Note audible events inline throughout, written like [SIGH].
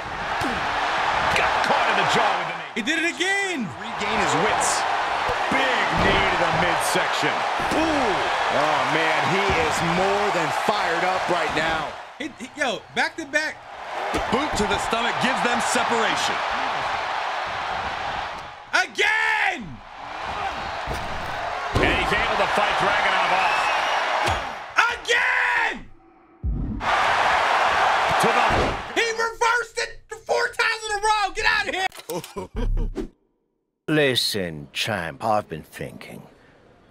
Got caught in the jaw with the knee. He did it again. Regain his wits. Big knee to the midsection. Ooh. Oh, man, he is more than fired up right now. He, he, yo, back to back. Boot to the stomach gives them separation. Again! And he's able to fight off. Listen, champ, I've been thinking.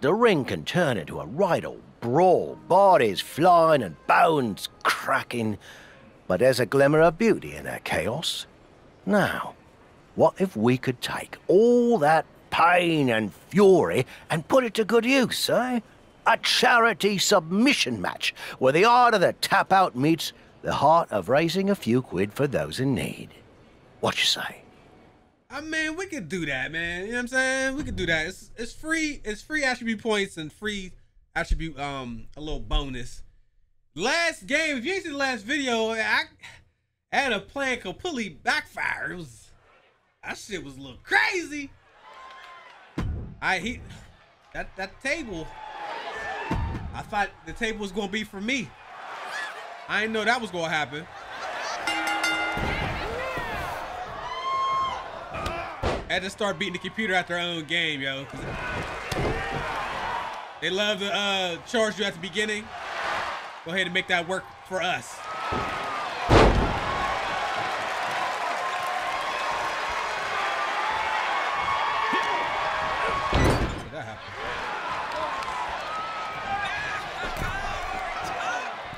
The ring can turn into a right old brawl, bodies flying and bones cracking, but there's a glimmer of beauty in that chaos. Now, what if we could take all that pain and fury and put it to good use, eh? A charity submission match where the art of the tap out meets the heart of raising a few quid for those in need. What you say? I mean, we could do that, man. You know what I'm saying? We could do that. It's it's free. It's free attribute points and free attribute um a little bonus. Last game, if you ain't seen the last video, I, I had a plan completely backfire. It was that shit was a little crazy. I he that that table. I thought the table was gonna be for me. I didn't know that was gonna happen. Had to start beating the computer at their own game, yo. They love to uh, charge you at the beginning. Go ahead and make that work for us.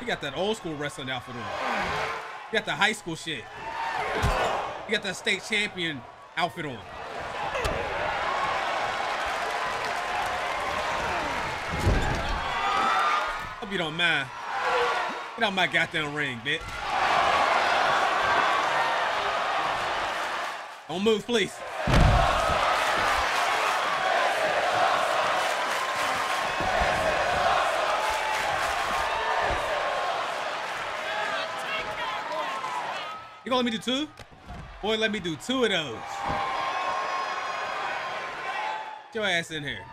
He got that old school wrestling outfit on. He got the high school shit. He got that state champion outfit on. You don't mind. Get out my goddamn ring, bitch. Don't move, please. You gonna let me do two? Boy, let me do two of those. Get your ass in here.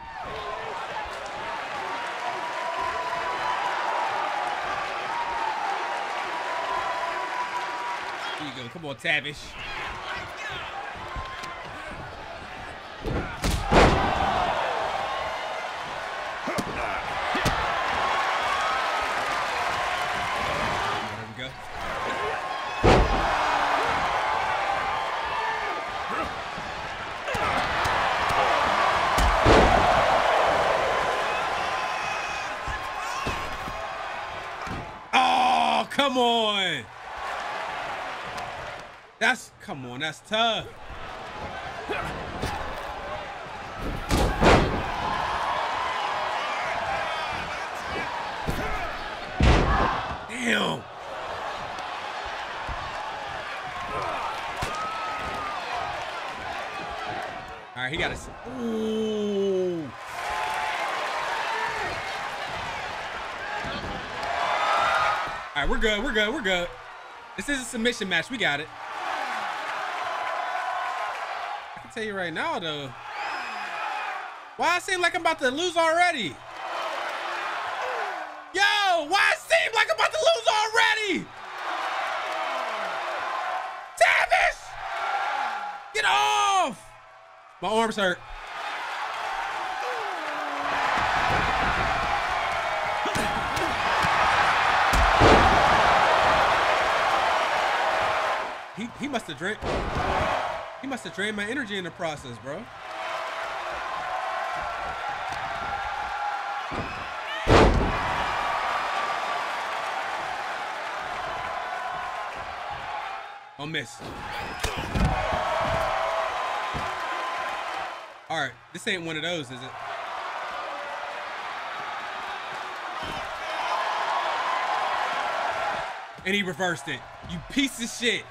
Here you go. Come on, Tavish. There. Oh, come on. Come on, that's tough. Damn. All right, he got a. Ooh. All right, we're good. We're good. We're good. This is a submission match. We got it. I tell you right now, though. Why I seem like I'm about to lose already? Yo, why it seem like I'm about to lose already? Tavish! Get off! My arms hurt. He he must have he must have drained my energy in the process, bro. I'll miss. All right, this ain't one of those, is it? And he reversed it. You piece of shit.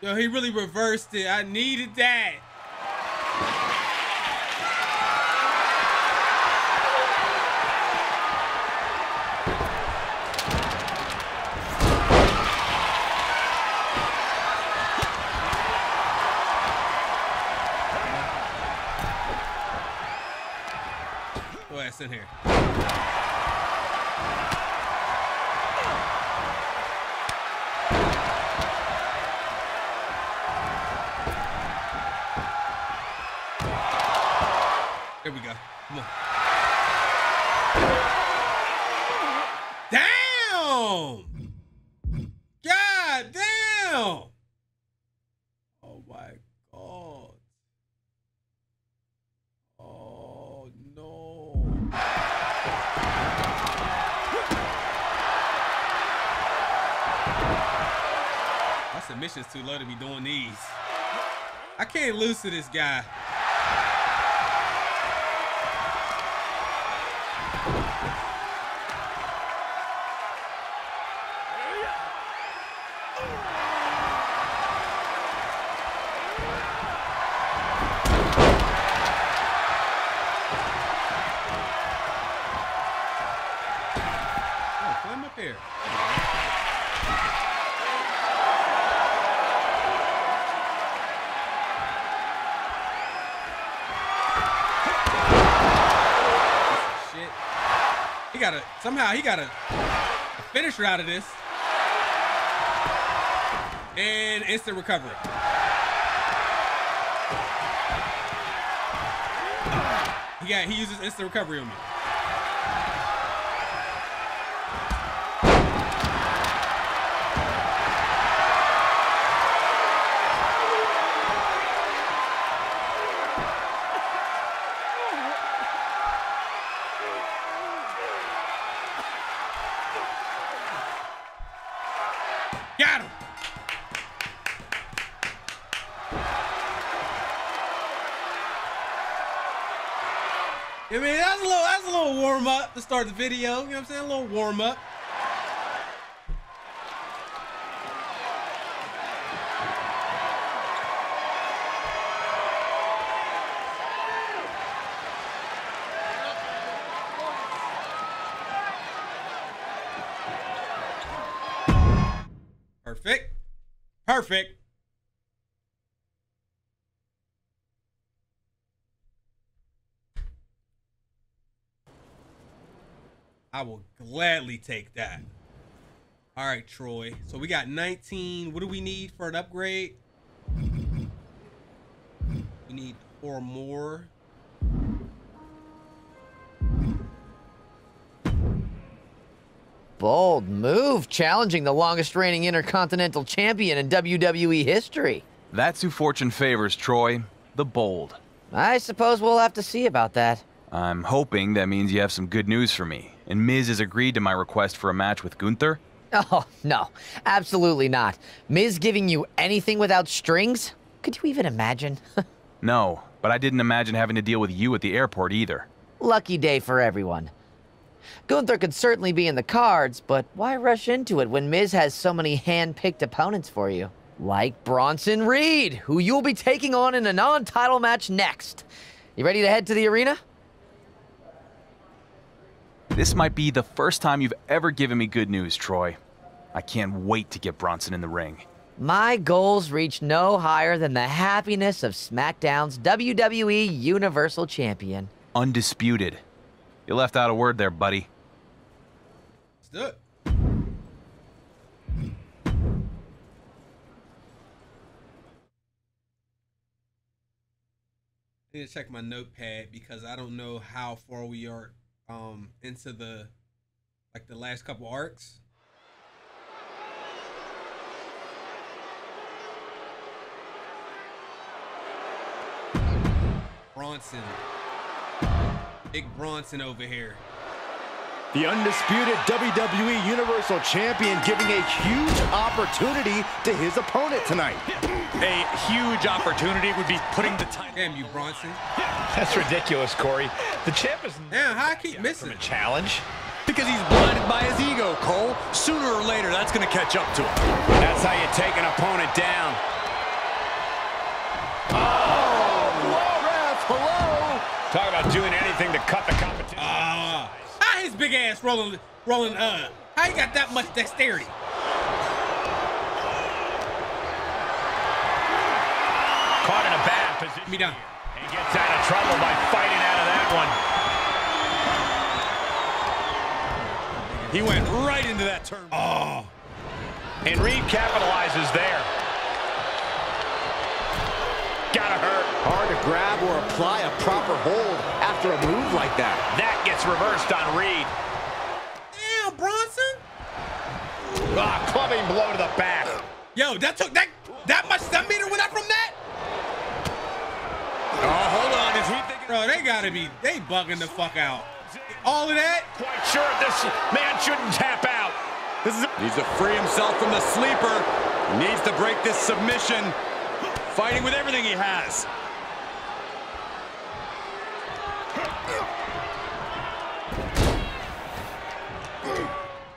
Yo, he really reversed it. I needed that. West sit here. Damn! God damn! Oh my god. Oh no. My submission's too low to be doing these. I can't lose to this guy. Somehow he got a, a finisher out of this. And instant recovery. Got he uses instant recovery on me. Start the video. You know what I'm saying? A little warm up. Perfect. Perfect. I will gladly take that. All right, Troy. So we got 19. What do we need for an upgrade? We need four more. Bold move, challenging the longest reigning Intercontinental Champion in WWE history. That's who fortune favors, Troy. The bold. I suppose we'll have to see about that. I'm hoping that means you have some good news for me. And Miz has agreed to my request for a match with Gunther. Oh, no, absolutely not. Miz giving you anything without strings? Could you even imagine? [LAUGHS] No, but I didn't imagine having to deal with you at the airport either. Lucky day for everyone. Gunther could certainly be in the cards, but why rush into it when Miz has so many hand-picked opponents for you? Like Bronson Reed, who you'll be taking on in a non-title match next. You ready to head to the arena? This might be the first time you've ever given me good news, Troy. I can't wait to get Bronson in the ring. My goals reach no higher than the happiness of SmackDown's WWE Universal Champion. Undisputed. You left out a word there, buddy. Let's do it. I need to check my notepad because I don't know how far we are um into the like the last couple arcs. Bronson. Big Bronson over here. The undisputed WWE Universal Champion giving a huge opportunity to his opponent tonight. A huge opportunity would be putting the title. Damn you, Bronson. That's ridiculous, Corey. The champ is Damn, how I keep from missing? a challenge. Because he's blinded by his ego, Cole. Sooner or later, that's going to catch up to him. That's how you take an opponent down. Oh! Oh, Talk about doing anything to cut the big ass rolling, rolling, uh, how you got that much dexterity? Caught in a bad position. Me down. And gets out of trouble by fighting out of that one. He went right into that turn. Oh. And Reed capitalizes there. Gotta hurt. Hard to grab or apply a proper hold after a move like that. That gets reversed on Reed. damn, Bronson. Ah, clubbing blow to the back. Yo, that took that that much centimeter went up from that. Oh, hold on. Is he thinking? Bro, they gotta be they bugging the fuck out. All of that. Quite sure this man shouldn't tap out. This is needs to free himself from the sleeper. Needs to break this submission. Fighting with everything he has.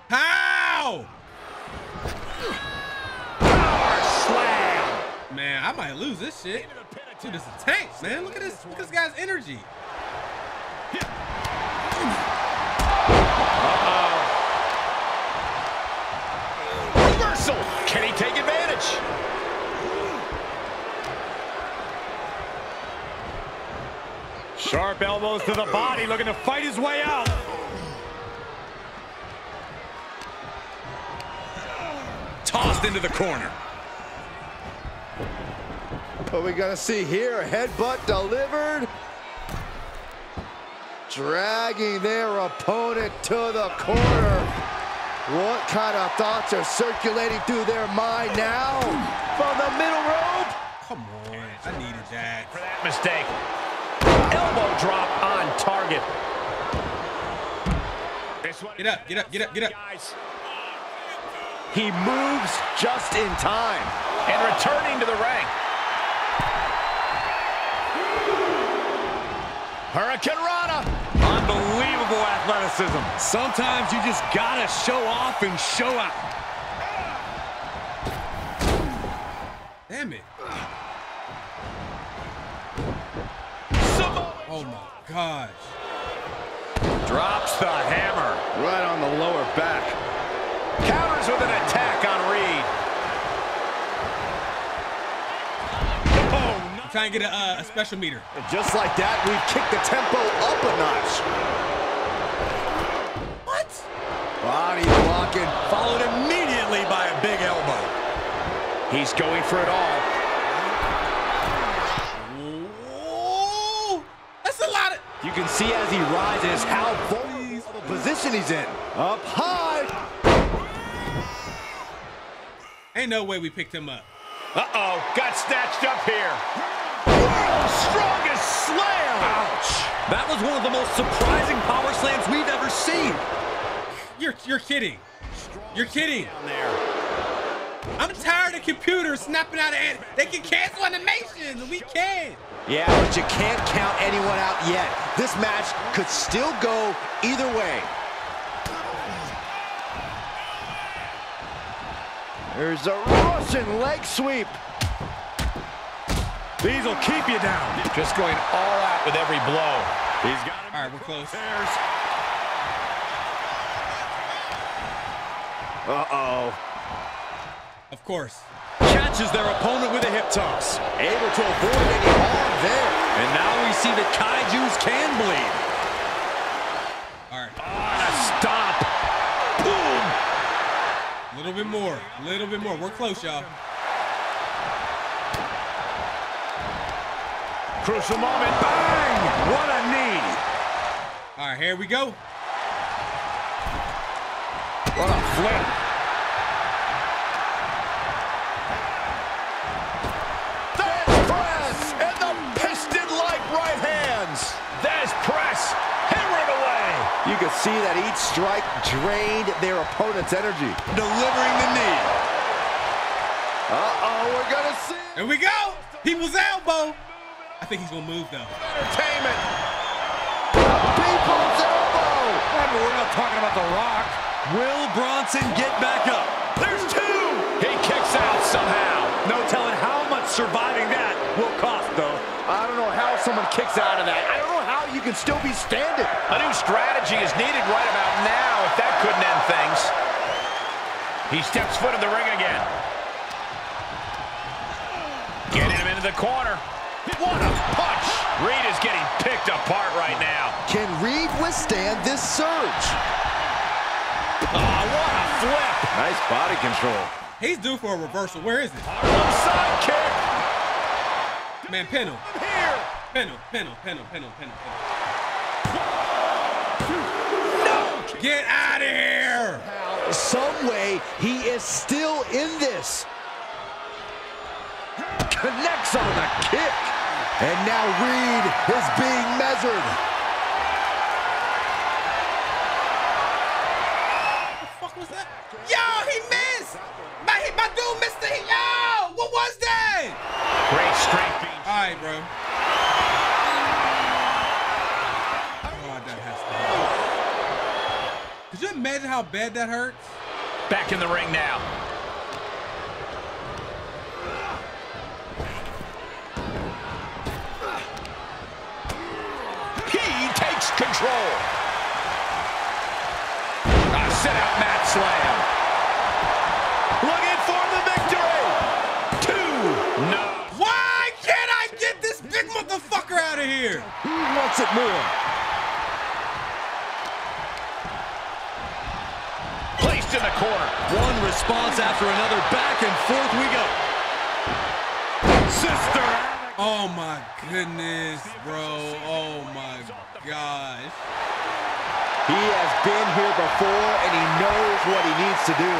How? Slam. Man, I might lose this shit. Dude, this is tank, man. Look at this. Look at this guy's energy. Reversal. Can he take advantage? Sharp elbows to the body, looking to fight his way out. Tossed into the corner. What we gonna see here? Headbutt delivered. Dragging their opponent to the corner. What kind of thoughts are circulating through their mind now? From the middle rope. Come on. I needed that. For that mistake. Elbow drop on target. This one Get up, get up, get up, get up. He moves just in time. And returning to the ring. Hurricanrana. Unbelievable athleticism. Sometimes you just gotta show off and show out. Damn it. Samoa Oh my gosh. Drops the hammer. Right on the lower back. Counters with an attack on Reed. Oh, I'm trying to get a, uh, a special meter. And just like that, we've kicked the tempo up a notch. What? Body blocking. Followed immediately by a big elbow. He's going for it all. Whoa. That's a lot of. You can see as he rises how vulnerable of a position he's in. Up high. Ain't no way we picked him up. Uh-oh, got snatched up here. World's strongest slam. Ouch. That was one of the most surprising power slams we've ever seen. You're you're kidding. You're kidding. Down there. I'm tired of computers snapping out of it. They can cancel animations. We can. Yeah, but you can't count anyone out yet. This match could still go either way. There's a Russian leg sweep. These will keep you down. Just going all out with every blow. He's got him. All right, we're close. Uh-oh. Of course. Catches their opponent with a hip toss. Able to avoid any harm there. And now we see that Kaijus can bleed. All right. A stop. Boom. A little bit more. A little bit more. We're close, y'all. Crucial moment. Bang! What a knee. All right, here we go. What a flip. See that each strike drained their opponent's energy. Delivering the knee. Uh-oh, we're gonna see. Here we go. People's elbow. I think he's gonna move though. Entertainment. People's elbow. we're not talking about The Rock. Will Bronson get back up? There's two. He kicks out somehow. No telling how surviving that will cost, though. I don't know how someone kicks out of that. I don't know how you can still be standing. A new strategy is needed right about now if that couldn't end things. He steps foot in the ring again. Getting him into the corner. What a punch! Reed is getting picked apart right now. Can Reed withstand this surge? Oh, what a flip. Nice body control. He's due for a reversal. Where is it? One side kick. Man, pin him. Here. Pin him. Pin him. Pin him. Pin him. Pin him. Pin him. Get out of here! Some way, he is still in this. Connects on the kick. And now Reed is being measured. What the fuck was that? Yo, he missed! My, my dude missed it. Yo, what was that? Great strength being All right, bro. God, that has to hurt. Could you imagine how bad that hurts? back in the ring now. He takes control. A sit-out mat slam. Looking for the victory. Two. No. Why can't I get this big motherfucker out of here? Who wants it more? In the corner. One response after another. Back and forth we go. Sister. Oh my goodness, bro. Oh my gosh. He has been here before, and he knows what he needs to do.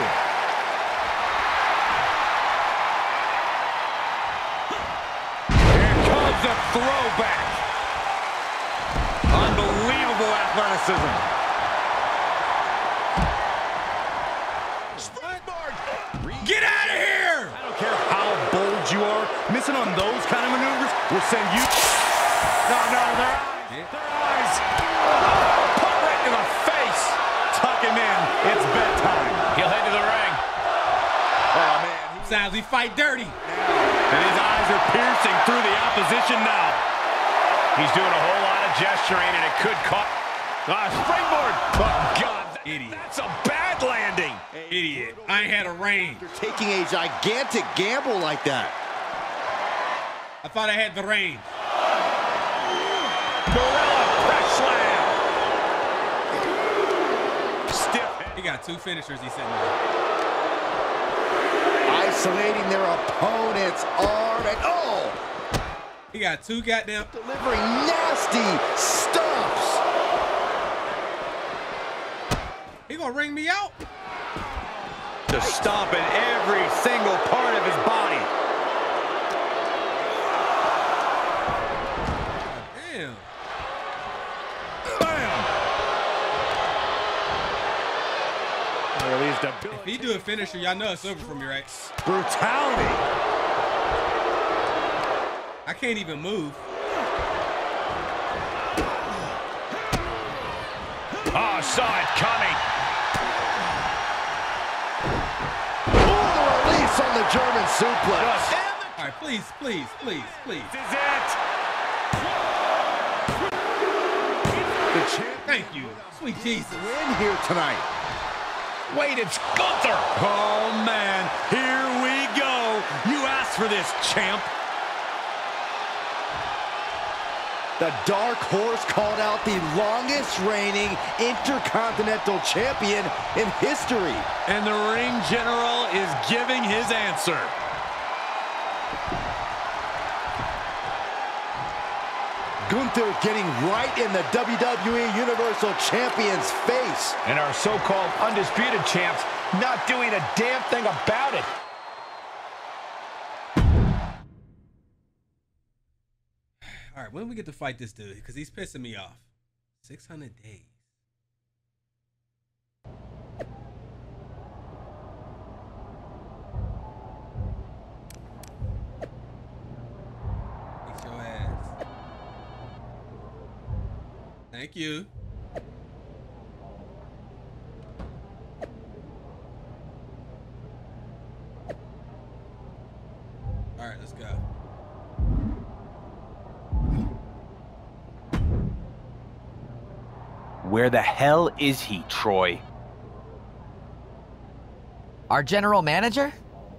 Here comes a throwback. Unbelievable athleticism. Get out of here! I don't care how bold you are. Missing on those kind of maneuvers will send you. No, no, their eyes. Their eyes. Put right in the face. Tuck him in. It's bedtime. He'll head to the ring. Oh, man. Sounds he fight dirty. And his eyes are piercing through the opposition now. He's doing a whole lot of gesturing, and it could cost. Ah, springboard. Oh, God. Idiot. That's a bad landing. Idiot. I had a range. Taking a gigantic gamble like that. I thought I had the range. Gorilla press slam. Stiff. He got two finishers he's sitting there. Isolating their opponent's arm and oh! He got two goddamn. Delivering nasty stumps. He gonna ring me out? Just stomping every single part of his body. Damn. Bam. Released If he do a finisher, y'all know it's over for me, right? brutality. I can't even move. Oh, saw it coming. Ooh, the release on the German suplex. All right, please, please, please, please. This is it. The champ Thank you. Sweet Jesus. win here tonight. Wait, it's Gunther. Oh, man. Here we go. You asked for this, champ. The Dark Horse called out the longest reigning Intercontinental Champion in history. And the ring general is giving his answer. Gunther getting right in the WWE Universal Champion's face. And our so-called undisputed champs not doing a damn thing about it. All right, when we get to fight this dude? Because he's pissing me off. 600 days. Kick your ass. Thank you. All right, let's go. Where the hell is he, Troy? Our general manager?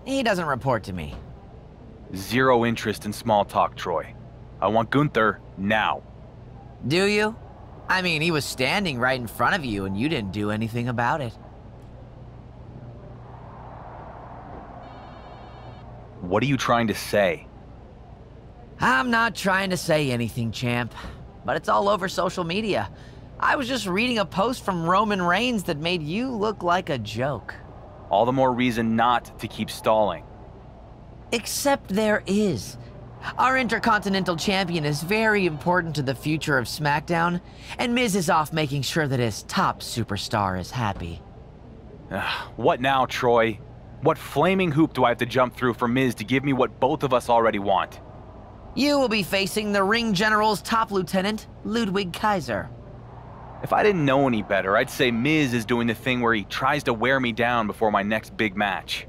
He doesn't report to me. Zero interest in small talk, Troy. I want Gunther now. Do you? I mean, he was standing right in front of you and you didn't do anything about it. What are you trying to say? I'm not trying to say anything, champ. But it's all over social media. I was just reading a post from Roman Reigns that made you look like a joke. All the more reason not to keep stalling. Except there is. Our Intercontinental Champion is very important to the future of SmackDown, and Miz is off making sure that his top superstar is happy. What now, Troy? What flaming hoop do I have to jump through for Miz to give me what both of us already want? You will be facing the Ring General's top lieutenant, Ludwig Kaiser. If I didn't know any better, I'd say Miz is doing the thing where he tries to wear me down before my next big match.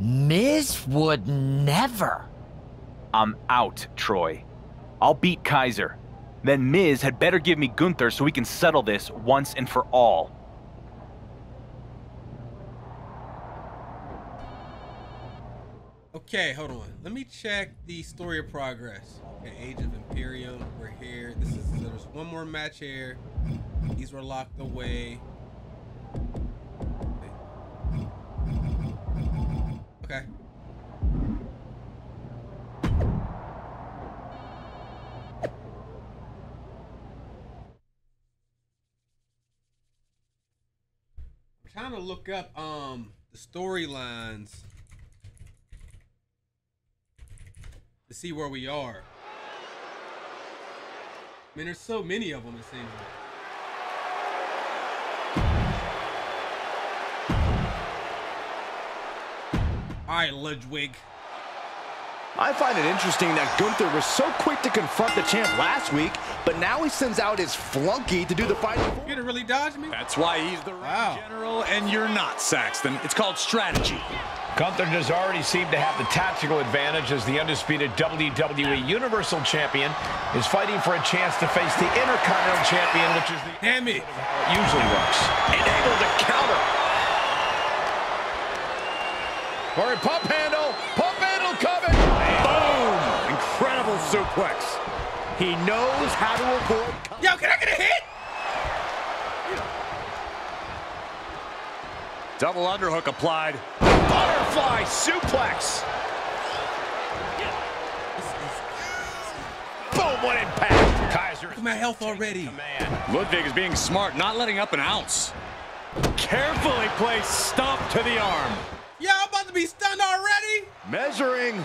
Miz would never. I'm out, Troy. I'll beat Kaiser. Then Miz had better give me Gunther so we can settle this once and for all. Okay, hold on. Let me check the story of progress. Okay, Age of Imperium. We're here. This is there's one more match here. These were locked away. Okay. Trying to look up um the storylines to see where we are. I mean, there's so many of them, it seems like. All right, Ludwig. I find it interesting that Gunther was so quick to confront the champ last week, but now he sends out his flunky to do the fighting. You gonna really dodge me? That's why he's the Wow. general and you're not, Saxton. It's called strategy. Gunther does already seem to have the tactical advantage as the undisputed WWE Universal Champion is fighting for a chance to face the Intercontinental Champion, which is the Damn it. it usually works. And able to counter. Corey pump handle. Pump He knows how to avoid. Yo, can I get a hit? Double underhook applied. Butterfly suplex. Boom, what impact. Kaiser Look at my health already. Ludwig is being smart, not letting up an ounce. Carefully placed stomp to the arm. Yo, I'm about to be stunned already. Measuring.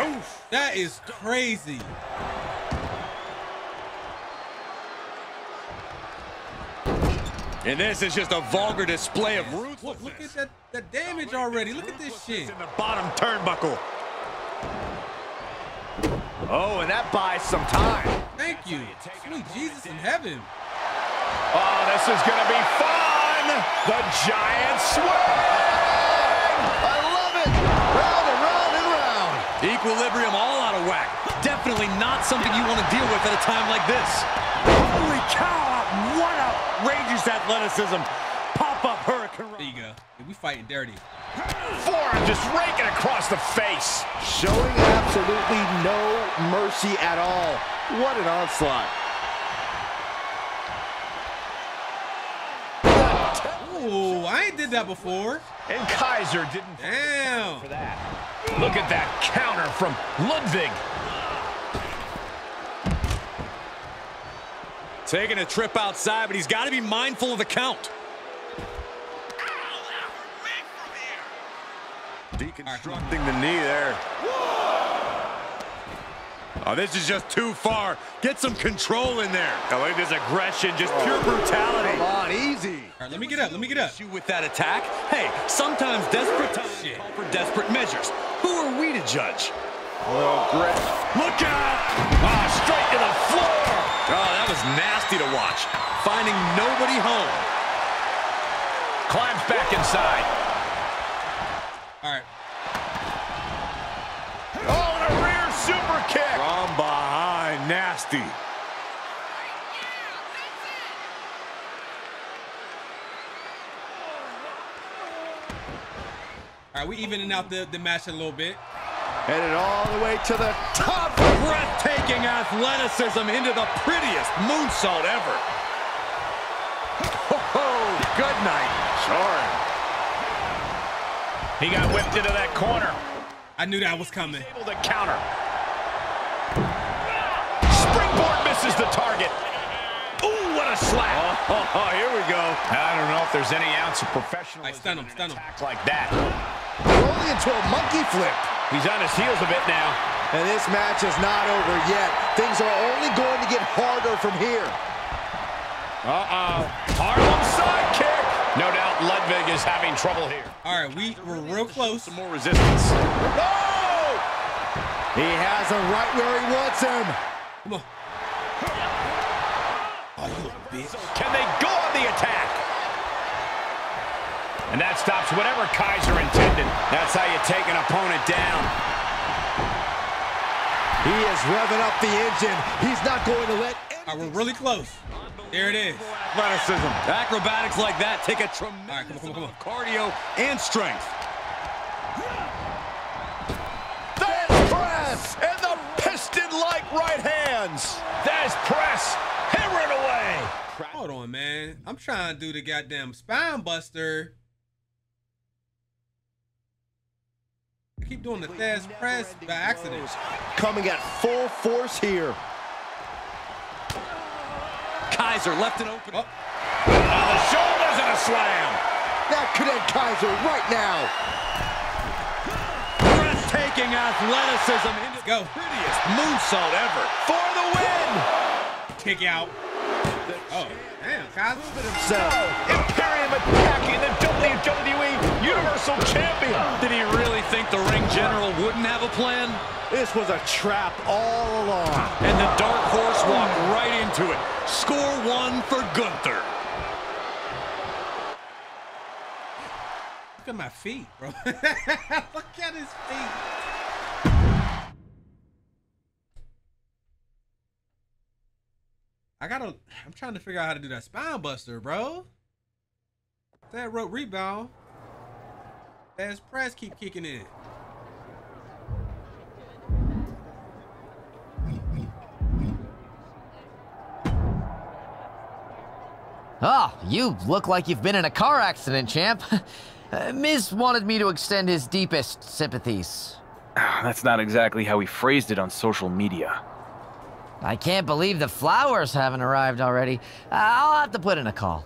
Oof. That is crazy. And this is just a vulgar display of ruthlessness. Look, look at that, that damage already. Look at this shit. In the bottom turnbuckle. Oh, and that buys some time. Thank you. Sweet Jesus in heaven. Oh, this is going to be fun. The giant swing. I love it. Round and round and round. Equilibrium all out of whack. Definitely not something you want to deal with at a time like this. Holy cow! What outrageous athleticism. Pop-up hurricane. There you go. Yeah, we fighting dirty. Forearm just raking across the face. Showing absolutely no mercy at all. What an onslaught. Ooh, I ain't did that before. And Kaiser didn't Damn. for that. Look at that counter from Ludwig. Taking a trip outside, but he's got to be mindful of the count. Deconstructing the knee there. Oh, this is just too far. Get some control in there. Oh, look at this aggression, just pure brutality. Come on, easy. All right, let me get up. Let me get up. You with that attack? Hey, sometimes desperate times call for desperate measures. Who are we to judge? Oh, great. Look out! Ah, straight to the floor. Oh, that was nasty to watch. Finding nobody home. Climbs back inside. All right. Oh, and a rear super kick. From behind, nasty. All right, we evening out the, the match a little bit. Headed all the way to the top. Breathtaking athleticism into the prettiest moonsault ever. Oh, good night. Sure. He got whipped into that corner. I knew that was coming. Able to counter. Springboard misses the target. Ooh, what a slap. Oh, [LAUGHS] here we go. I don't know if there's any ounce of professionalism Right, stun him, in an stun him. like that. Rolling into a monkey flip. He's on his heels a bit now. And this match is not over yet. Things are only going to get harder from here. Uh-oh. Harlem sidekick. No doubt Ludwig is having trouble here. All right, we were real close. Some more resistance. Oh! He has him right where he wants him. Come on. Oh, you little bitch. Can they go on the attack? And that stops whatever Kaiser intended. That's how you take an opponent down. He is revving up the engine. He's not going to let All right, we're really close. There it is. Athleticism. Acrobatics like that take a tremendous All right, come on, come on, come on. cardio and strength. Thesz press and the piston-like right hands. Thesz press. Hammering away. Hold on, man. I'm trying to do the goddamn spine buster. Keep doing the Thesz press by accident. Coming at full force here. Kaiser left it open. Oh, On the shoulders and a slam. That could end Kaiser right now. Breathtaking athleticism into go. prettiest moonsault ever. For the win. kick out. Oh, damn, Kaiser. Himself. Imperium attacking the WWE Universal Champion. Did he really think the ring general wouldn't have a plan? This was a trap all along. And the Dark Horse walked right into it. Score one for Gunther. Look at my feet, bro. [LAUGHS] Look at his feet. I gotta. I'm trying to figure out how to do that spine buster, bro. That rope rebound. Thesz press keep kicking in. Oh, you look like you've been in a car accident, champ. [LAUGHS] Uh, Miz wanted me to extend his deepest sympathies. [SIGHS] That's not exactly how he phrased it on social media. I can't believe the flowers haven't arrived already. Uh, I'll have to put in a call.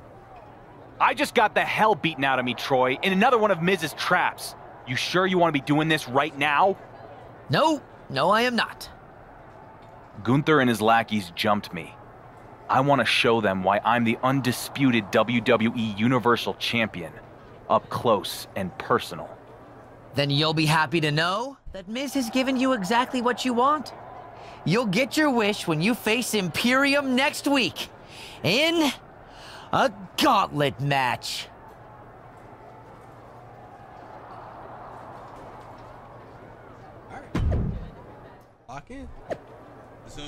I just got the hell beaten out of me, Troy, in another one of Miz's traps. You sure you want to be doing this right now? No, no, I am not. Gunther and his lackeys jumped me. I want to show them why I'm the undisputed WWE Universal Champion, up close and personal. Then you'll be happy to know that Miz has given you exactly what you want. You'll get your wish when you face Imperium next week in a gauntlet match. All right. Lock in. So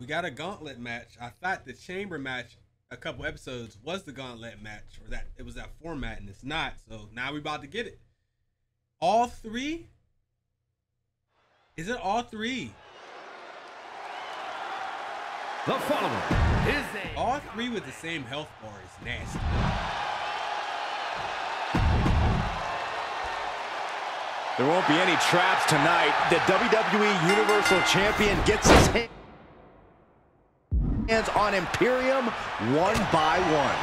we got a gauntlet match. I thought the chamber match a couple episodes was the gauntlet match, or that it was that format, and it's not. So now we're about to get it. All three. Is it all three? The following is a All three with the same health bar is nasty. There won't be any traps tonight. The WWE Universal Champion gets his hands on Imperium one by one.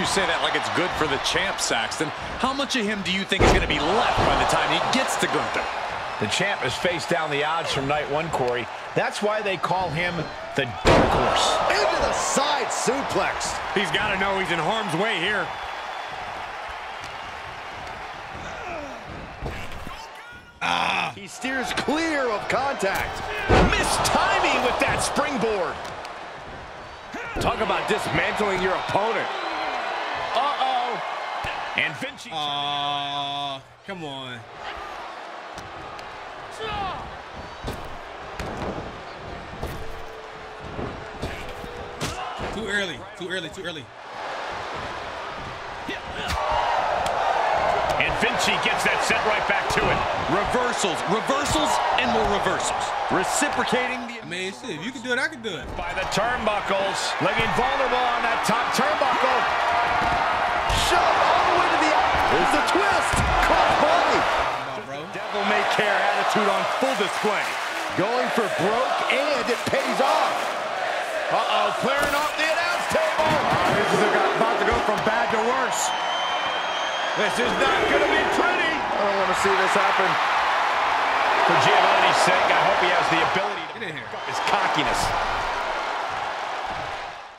You say that like it's good for the champ, Saxton. How much of him do you think is going to be left by the time he gets to Gunther? The champ has faced down the odds from night one, Corey. That's why they call him the Dark Horse. Into the side suplex. He's got to know he's in harm's way here. Ah. He steers clear of contact. Missed timing with that springboard. Talk about dismantling your opponent. Uh-oh. And Vinci. Aw, come on. Too early. Too early. Too early. and Vinci gets that set right back to it. Reversals, reversals, and more reversals. Reciprocating the... I mean, shit, if you can do it, I can do it. By the turnbuckles. Looking vulnerable on that top turnbuckle. Shove all the way to the. There's the twist. On, bro. Devil may care attitude on full display. Going for broke, and it pays off. Uh-oh, clearing off the announce table. This is about to go from bad to worse. This is not going to be pretty. I don't want to see this happen. For Giovanni's sake, I hope he has the ability to Get in here. pick his cockiness.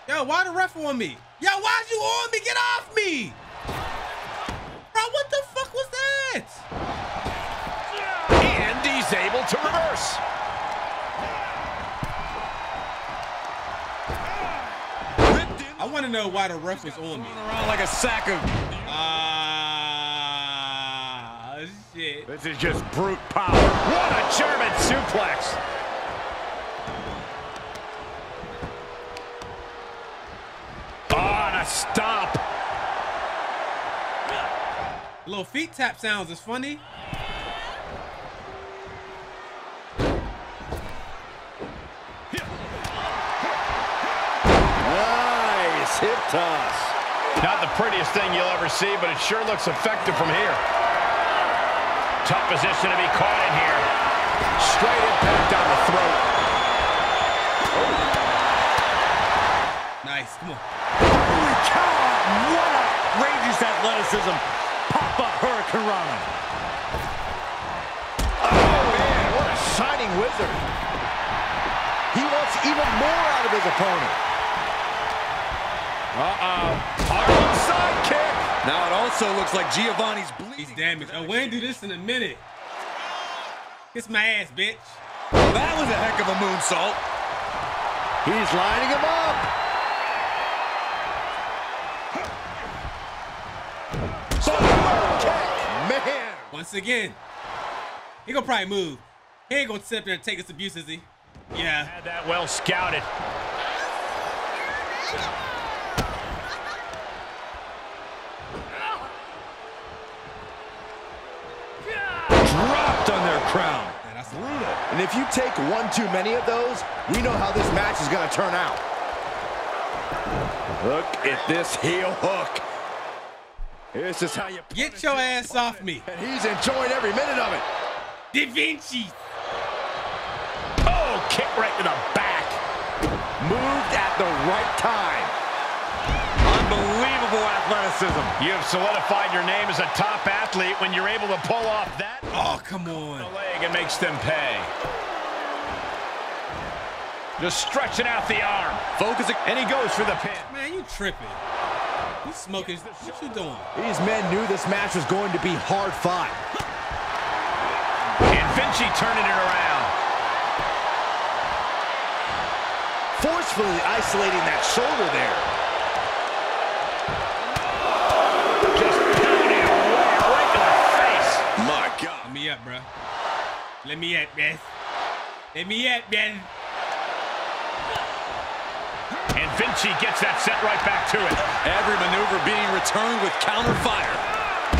Yo, why the ref on me? Yo, why'd you on me? Get off to know why the ref was on me. Around like a sack of... Ah, shit. This is just brute power. What a German suplex. Oh, and a stop. Little feet tap sounds is funny. Toss. Not the prettiest thing you'll ever see, but it sure looks effective from here. Tough position to be caught in here. Straight impact down the throat. Oh. Nice, come on. Holy cow! What outrageous athleticism. Pop-up Hurricanrana. Oh, man, what a shining wizard. He wants even more out of his opponent. Uh-oh. Harlem sidekick. Now it also looks like Giovanni's He's bleeding. damaged. Oh, we ain't do this in a minute. Kiss my ass, bitch. That was a heck of a moonsault. He's lining him up. Man. Once again, he gonna probably move. He ain't gonna sit there and take his abuse, is he? Yeah. Had that well scouted. And if you take one too many of those, we know how this match is going to turn out. Look at this heel hook. This is how you Get your ass off me. And he's enjoying every minute of it. Da Vinci. Oh, kick right to the back. Moved at the right time. Unbelievable athleticism. You have solidified your name as a top athlete when you're able to pull off that Oh, come on. Leg and makes them pay. Just stretching out the arm. Focusing. And he goes for the pin. Man, you tripping. You smoking. What you doing? These men knew this match was going to be hard fought. And Vinci turning it around. Forcefully isolating that shoulder there. Just pounding away right to the face. My God. Let me up, bro. Let me up, man. Let me up, man. And Vinci gets that set right back to it. Every maneuver being returned with counter fire.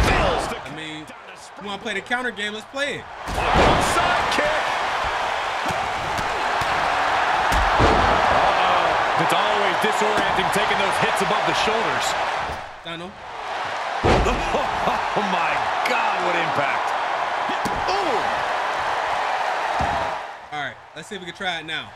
Fails the I mean, you want to play the counter game? Let's play it. side kick. It's always disorienting taking those hits above the shoulders. Dano. [LAUGHS] Oh my God, what impact. All right, let's see if we can try it now.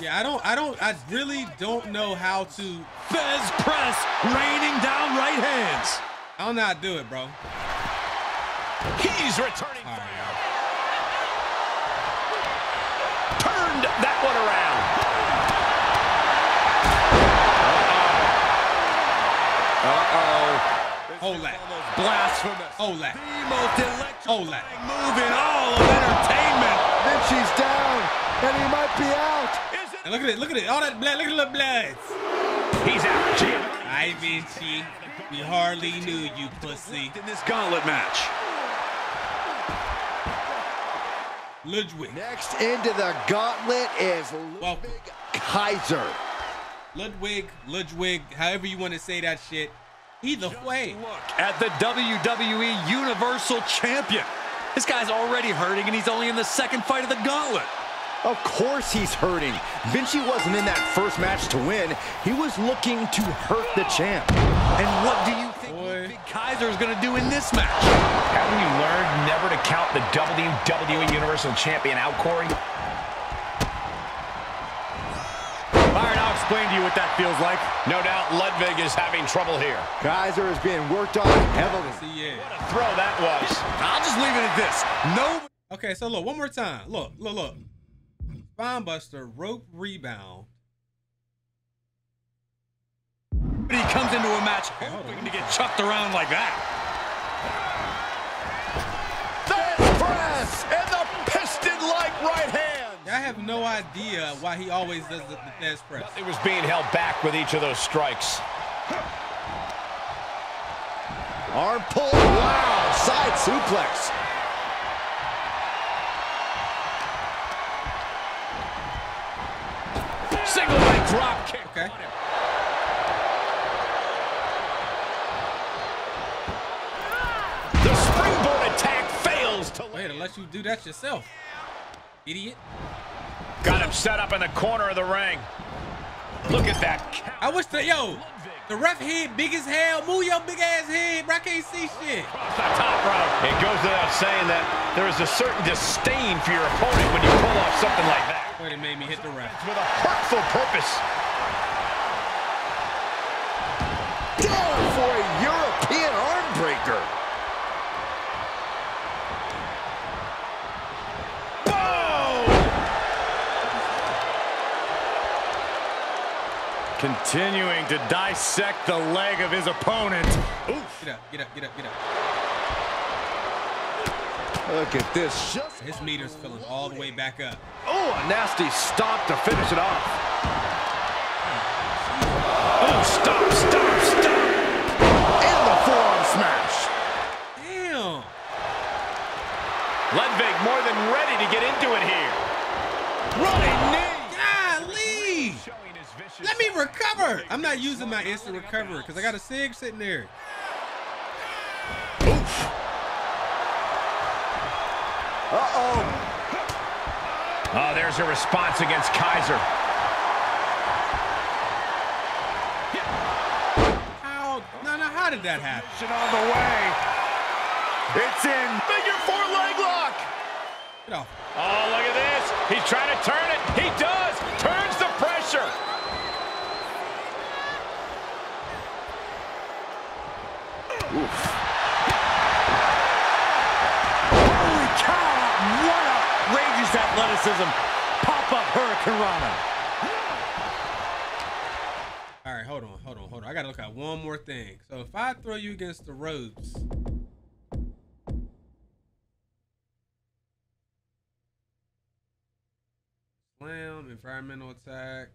Yeah, I don't, I don't, I really don't know how to. Thesz press, raining down right hands. I don't know how to do it, bro. He's returning All right. Turned that one around. Uh-oh. hold that, Blasphemous. hold that, The most electrifying hold move in all of entertainment. Vinci's down, and he might be out. Is it? And look at it, look at it, all that blood, look at the blood. He's out. Jim. Hi, Vinci. We hardly knew you, pussy. In this gauntlet match. Ludwig, Next into the gauntlet is welcome. Kaiser. Ludwig, Ludwig, however you want to say that shit. Either way. Look at the WWE Universal Champion. This guy's already hurting, and he's only in the second fight of the gauntlet. Of course he's hurting. Vinci wasn't in that first match to win. He was looking to hurt the champ. And what do you think Boy. Ludwig Kaiser is going to do in this match. Haven't you learned never to count the WWE Universal Champion out, Corey? All right, I'll explain to you what that feels like. No doubt Ludwig is having trouble here. Kaiser is being worked on heavily. What a throw that was. I'll just leave it at this. No. Okay, so look, one more time. Look, look, look. Spine buster, rope rebound. But he comes into a match hoping to get chucked around like that. I have no idea why he always does the, the Thesz press. It was being held back with each of those strikes. Arm pull. Wow. Side suplex. Single leg drop kick. Okay. The springboard attack fails to Wait, unless you do that yourself. Idiot. Got him set up in the corner of the ring. Look at that. I wish the yo, the ref head big as hell. Move your big ass head, bro. I can't see shit. Off the top rope. It goes without saying that there is a certain disdain for your opponent when you pull off something like that. Wait, it made me hit the ref. With a hurtful purpose. Down for a European arm breaker. Continuing to dissect the leg of his opponent. Oof. Get up, get up, get up, get up. Look at this. Just His meter's filling all the way back up. oh, a nasty stop to finish it off. Oh, stop, stop, stop. In the forearm smash. Damn. Ludwig more than ready to get into it here. Let me recover. I'm not using my instant recover because I got a SIG sitting there. Uh-oh. Oh, there's a response against Kaiser. How? No, no. How did that happen? On the way. It's in. Figure four leg lock. Get off. Oh, look at this. He's trying to turn it. He does. Turns the pressure. Holy cow! What outrageous athleticism! Pop-up Hurricanrana. All right, hold on, hold on, hold on. I gotta look at one more thing. So if I throw you against the ropes, slam, environmental attack.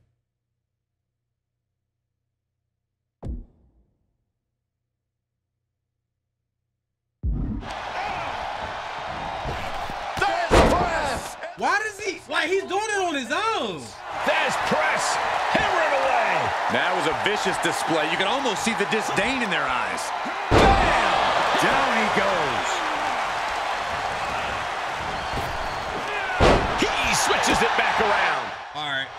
Like he's doing it on his own? Thesz press. Hammer it away. That was a vicious display. You can almost see the disdain in their eyes. Bam! Down he goes. He switches it back around. All right.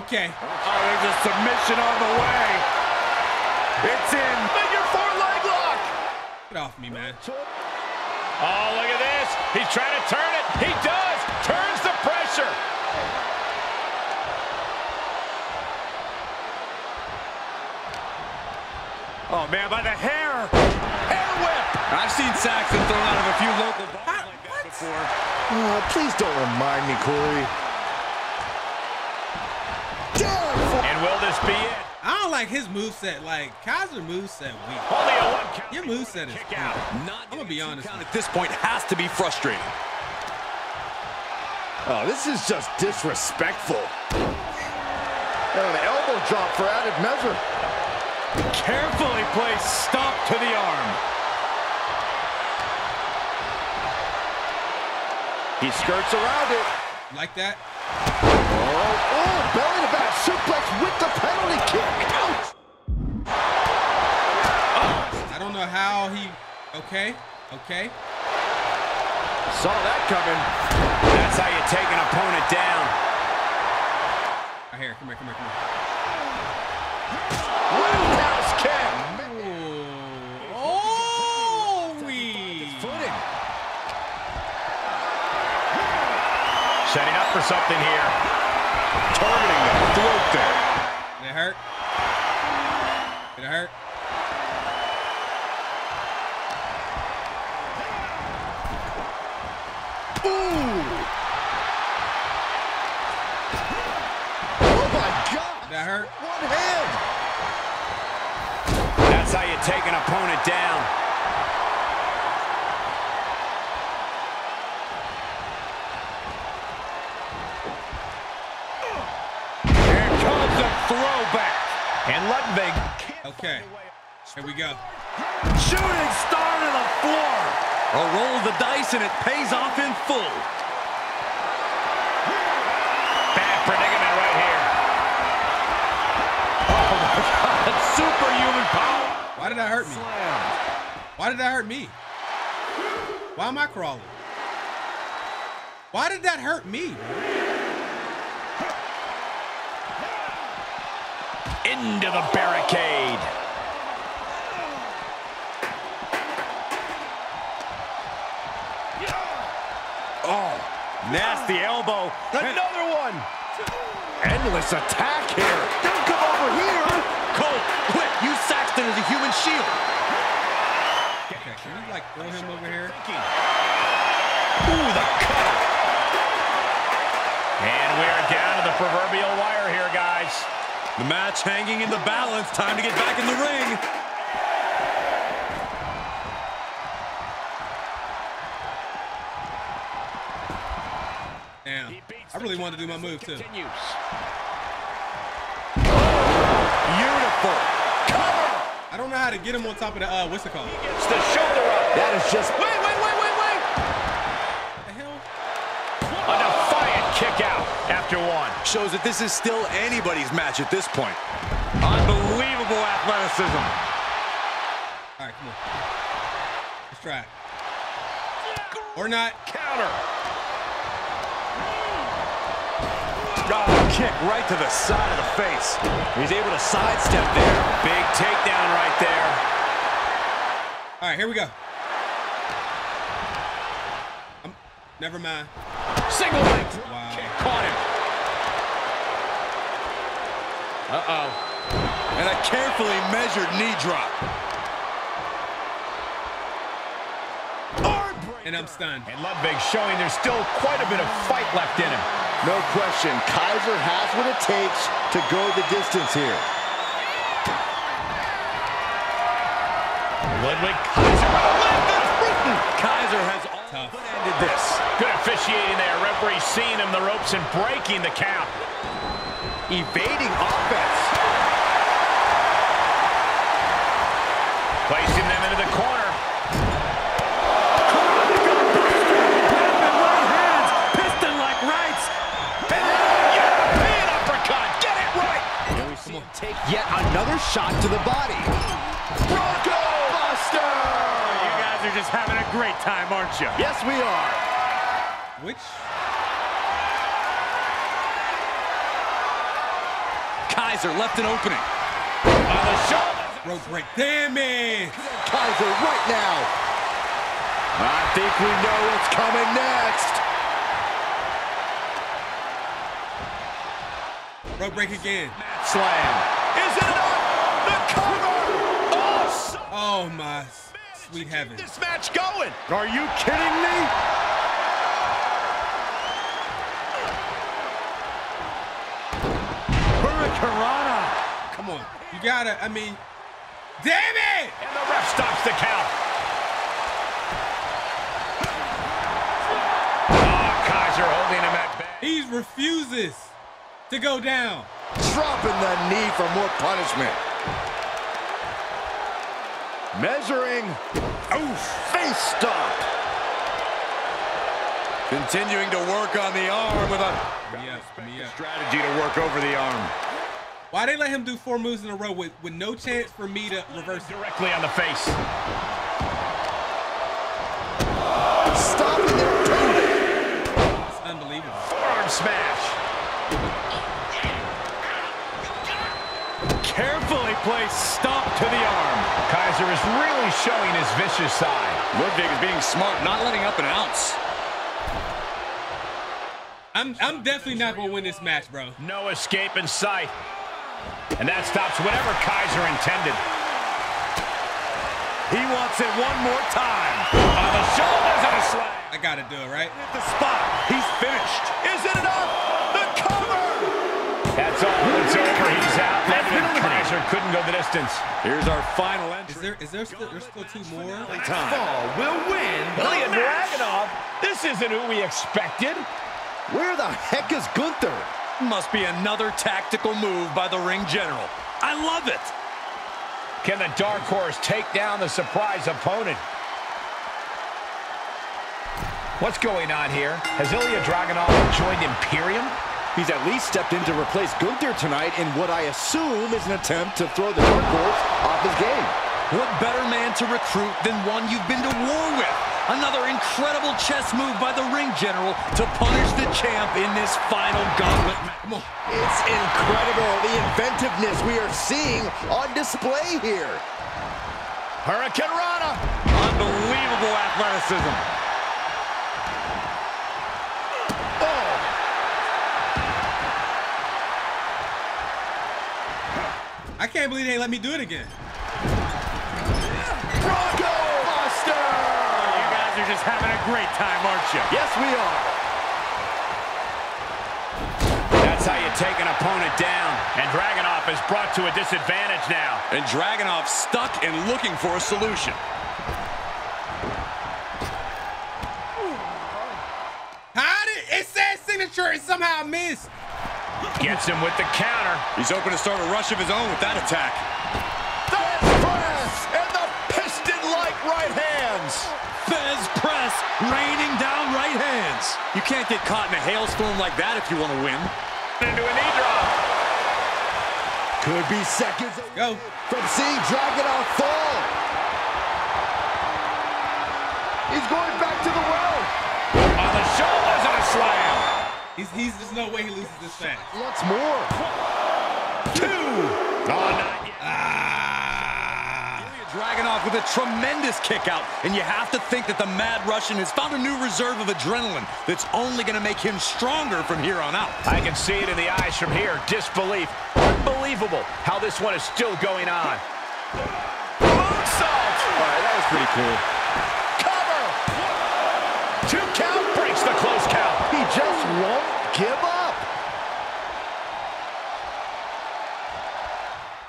Okay. Oh, there's a submission on the way. It's in. Figure four leg lock. Get off me, man. Oh, look at this. He's trying to turn it. He does. Turns the pressure. Oh, man, by the hair. Hair whip. I've seen Saxton thrown out of a few local balls Ah, like that what? before. Oh, please don't remind me, Corey. Down for And will this be it? I don't like his moveset. Like Kaiser moveset weak. Only a one count. Your moveset is Kick weak. out. Not I'm gonna be honest. At this point has to be frustrating. Oh, this is just disrespectful. And an elbow drop for added measure. Carefully placed stop to the arm. He skirts around it. Like that? Oh, oh, belly to back suplex with the penalty kick. Ouch. I don't know how he. Okay. Okay. Saw that coming. That's how you take an opponent down. Right here, come here, come here, come here. Roundhouse kick. Setting up for something here. Targeting the throat there. Did it hurt? Did it hurt? Oh my God! That hurt? One hand! That's how you take an opponent down. Here comes the throwback. And Ludwig Okay. Here we go. Shooting star to the floor. A roll of the dice and it pays off in full. Bad predicament right here. Oh, That's [LAUGHS] superhuman power. Why did that hurt me? Why did that hurt me? Why am I crawling? Why did that hurt me? Into the barricade. Nasty elbow. Another one. Endless attack here. Don't come over here! Cole, quick, use Saxton as a human shield. Okay, can you like throw him over here? Ooh, the cutter. And we're down to the proverbial wire here, guys. The match hanging in the balance. Time to get back in the ring. Really wanted to do my move too. Beautiful. I don't know how to get him on top of the uh what's it called? It's the shoulder up. That is just Wait, wait, wait, wait, wait. The hell? A defiant kick out after one. Shows that this is still anybody's match at this point. Unbelievable athleticism. All right, come on. Let's try it. Or not. Counter. Oh, kick right to the side of the face. He's able to sidestep there. Big takedown right there. All right, here we go. Um, never mind. Single leg. Wow. Caught him. Uh-oh. And a carefully measured knee drop. And I'm stunned. And Ludwig showing there's still quite a bit of fight left in him. No question. Kaiser has what it takes to go the distance here. Ludwig Kaiser. Kaiser has all Tough. but ended this. Good officiating there. Referee seeing him the ropes and breaking the count. Evading offense. Placing a great time, aren't you? Yes, we are. Which? Kaiser left an opening. On the shoulder. Rope break. Damn it! Kaiser right now. I think we know what's coming next. Rope break again. Slam. Is it enough? The cover! Oh, Oh my sweet keep heaven. this match going. Are you kidding me? Hurricanrana. Come on. You gotta, I mean, damn it! And the ref stops the count. Oh, Kaiser holding him at bay. He refuses to go down. Dropping the knee for more punishment. Measuring. Oh, face stop. Continuing to work on the arm with a Yeah, yeah. strategy to work over the arm. Why they let him do four moves in a row with, with no chance for me to reverse? Directly on the face. Stopping their opponent. It's unbelievable. Forearm smash. Carefully placed stomp to the arm. Kaiser is really showing his vicious side. Ludwig is being smart, not letting up an ounce. I'm I'm definitely not gonna win this match, bro. No escape in sight. And that stops whatever Kaiser intended. He wants it one more time. On the shoulders and a slam. I gotta do it, right? At the spot. He's finished. Is it enough? The cover. That's all. It's over. He's out. Levin and couldn't go the distance. Here's our final Is entry. there is there still there's still two more? Time. Fall will win Ilya. Dragunov. This isn't who we expected. Where the heck is Gunther? Must be another tactical move by the ring general. I love it. Can the Dark Horse take down the surprise opponent? What's going on here? Has Ilya Dragunov joined Imperium? He's at least stepped in to replace Gunther tonight in what I assume is an attempt to throw the Dark Horse off his game. What better man to recruit than one you've been to war with? Another incredible chess move by the ring general to punish the champ in this final gauntlet. On. It's incredible, the inventiveness we are seeing on display here. Hurricanrana. Unbelievable athleticism. I can't believe they let me do it again. Bronco Buster. You guys are just having a great time, aren't you? Yes, we are. That's how you take an opponent down. And Dragunov is brought to a disadvantage now. And Dragunov stuck and looking for a solution. How did it says signature and somehow missed? Gets him with the counter. He's open to start a rush of his own with that attack. Thesz press and the piston-like right hands. Thesz press, raining down right hands. You can't get caught in a hailstorm like that if you want to win. Into a knee drop. Could be seconds Go. from seeing Dragunov fall. He's going back to the well. On the shoulders and a slam. He's he's there's no way he loses this fast. Once more. Two. Oh, not yet. Ah. Dragunov with a tremendous kick out, and you have to think that the Mad Russian has found a new reserve of adrenaline that's only going to make him stronger from here on out. I can see it in the eyes from here. Disbelief. Unbelievable how this one is still going on. Moonsault. All right, that was pretty cool. Won't give up.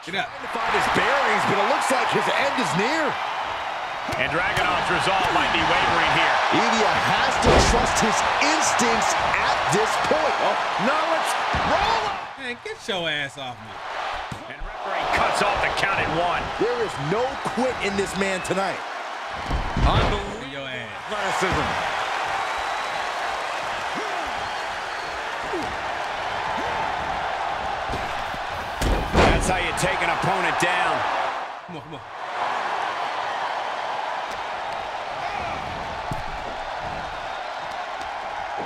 Get up. Trying to find his bearings, but it looks like his end is near. And Dragunov's resolve might be wavering here. Ilya has to trust his instincts at this point. Oh, No, it's roll. up. Man, get your ass off me. And referee cuts off the count at one. there is no quit in this man tonight. Unbelievable Your ass. athleticism. That's how you take an opponent down. Come on, come on.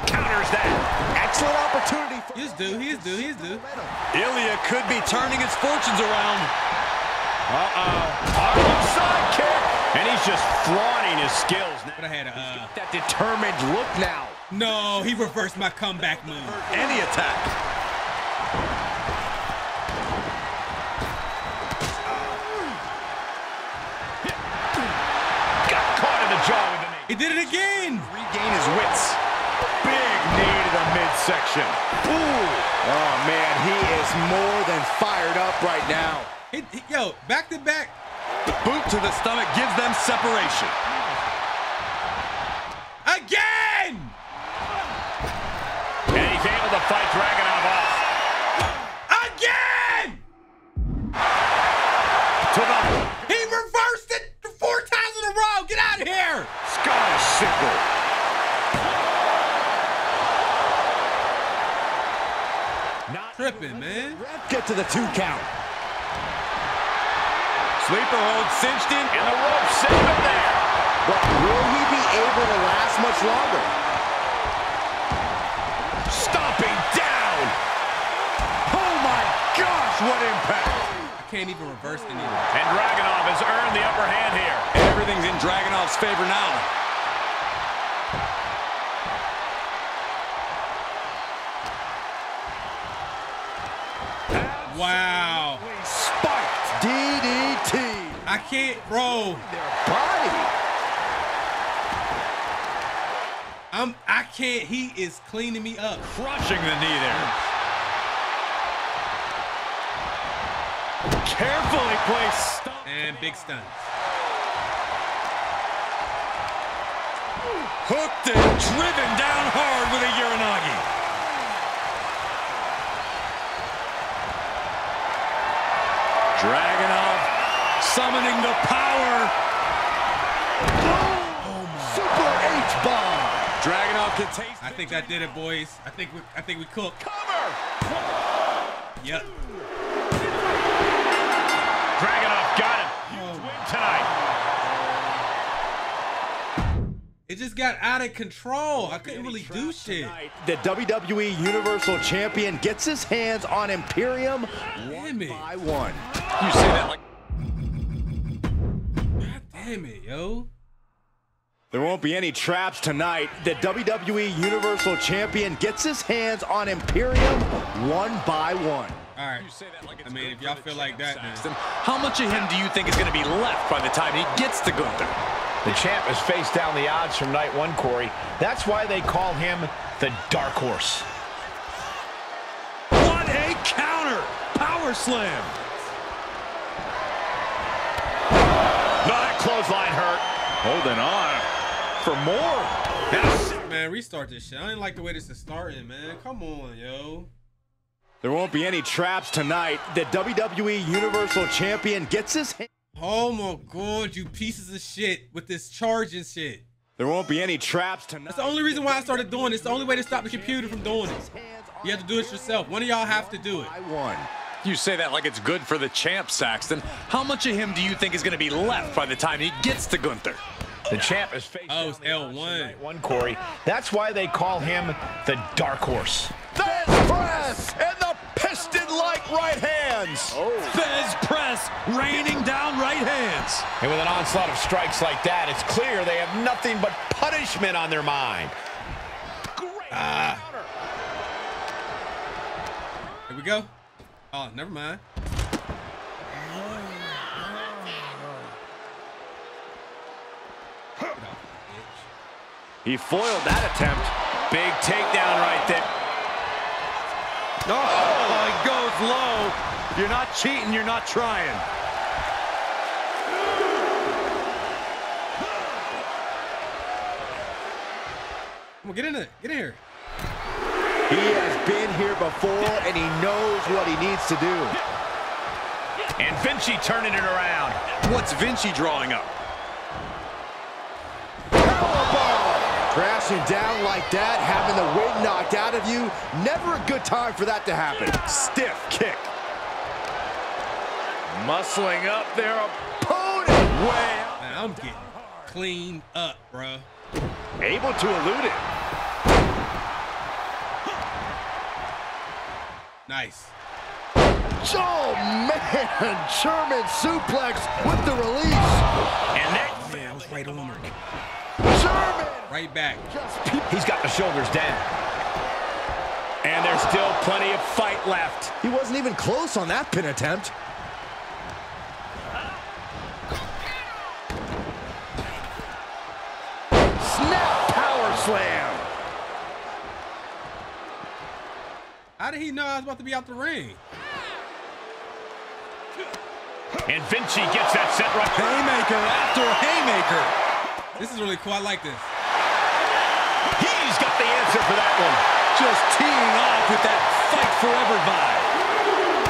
Counters that. Excellent opportunity for He's due, he's due, he's due. Ilya could be turning his fortunes around. Uh-oh. Arm side kick. And he's just flaunting his skills now. But I had a uh that determined look now. No, he reversed my comeback move. Any attack. Got caught in the jaw with the knee. He did it again. Regain his wits. Big knee to the midsection. Ooh. Oh, man, he is more than fired up right now. He, he- yo, back to back. The boot to the stomach gives them separation. Again! And he's able to fight Dragunov off. Again! To the He reversed it four times in a row. Get out of here! Sky Sickle. Not Tripping, man. Get to the two count. Sleeper hold cinched in. And the rope saving there. But will he be able to last much longer? can't even reverse the knee. And Dragunov has earned the upper hand here. Everything's in Dragunov's favor now. Wow. Spiked DDT. I can't, bro. Their body. I'm, I can't. He is cleaning me up. Crushing the knee there. Carefully placed. And big stuns. Hooked and driven down hard with a Uranage. Dragunov summoning the power. Super H-bomb. Dragunov can taste I think that did it, boys. I think we. I think we cooked. cover. Yep. Dragunov got him. Huge win tonight. It just got out of control. I couldn't really do shit. The WWE Universal Champion gets his hands on Imperium Damn it. by one. You say that like God damn it, yo. There won't be any traps tonight. The WWE Universal Champion gets his hands on Imperium one by one. All right. I mean, if y'all feel like that, then. How much of him do you think is going to be left by the time he gets to Gunther? The champ has faced down the odds from night one, Corey. That's why they call him the Dark Horse. What a counter! Power slam! No, that clothesline hurt. Holding on for more. Yes. Man, restart this shit. I didn't like the way this is starting, man. Come on, yo. There won't be any traps tonight. The WWE Universal Champion gets his hands. Oh my god, you pieces of shit with this charging shit. There won't be any traps tonight. That's the only reason why I started doing this. The only way to stop the computer from doing it. You have to do it yourself. One of y'all have to do it. I won. You say that like it's good for the champ, Saxton. How much of him do you think is going to be left by the time he gets to Gunther? The champ is facing Oh, it's down the odds from L1. one, Corey. That's why they call him the Dark Horse. Thesz press and the piston-like right hands. Oh. Thesz press raining down right hands. And with an onslaught of strikes like that, it's clear they have nothing but punishment on their mind. Great ah. counter. Here we go. Oh, never mind. Get off the edge. He foiled that attempt. Big takedown right there. Oh, he goes low. You're not cheating, you're not trying. Come on, get in it. Get in here. He has been here before, and he knows what he needs to do. And Vinci turning it around. What's Vinci drawing up? Crashing down like that, having the wind knocked out of you, never a good time for that to happen. Stiff kick. Muscling up their Opponent way. Man, I'm getting cleaned up, bro. able to elude it. Nice. Oh, man! [LAUGHS] German suplex with the release. And that, Man, I was right on her. German! Right back. He's got the shoulders down. And there's still plenty of fight left. He wasn't even close on that pin attempt. Snap power slam. How did he know I was about to be out the ring? And Vinci gets that set right. Haymaker after haymaker. This is really cool. I like this. He's got the answer for that one. Just teeing off with that fight forever vibe.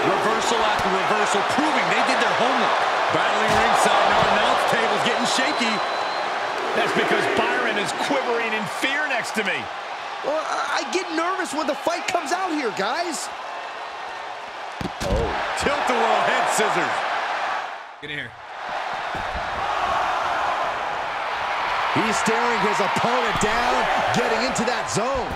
Reversal after reversal, proving they did their homework. Battling ringside, now announce table's getting shaky. That's because Byron is quivering in fear next to me. Well, I I get nervous when the fight comes out here, guys. Oh. Tilt-a-whirl head scissors. Get in here. He's staring his opponent down, getting into that zone.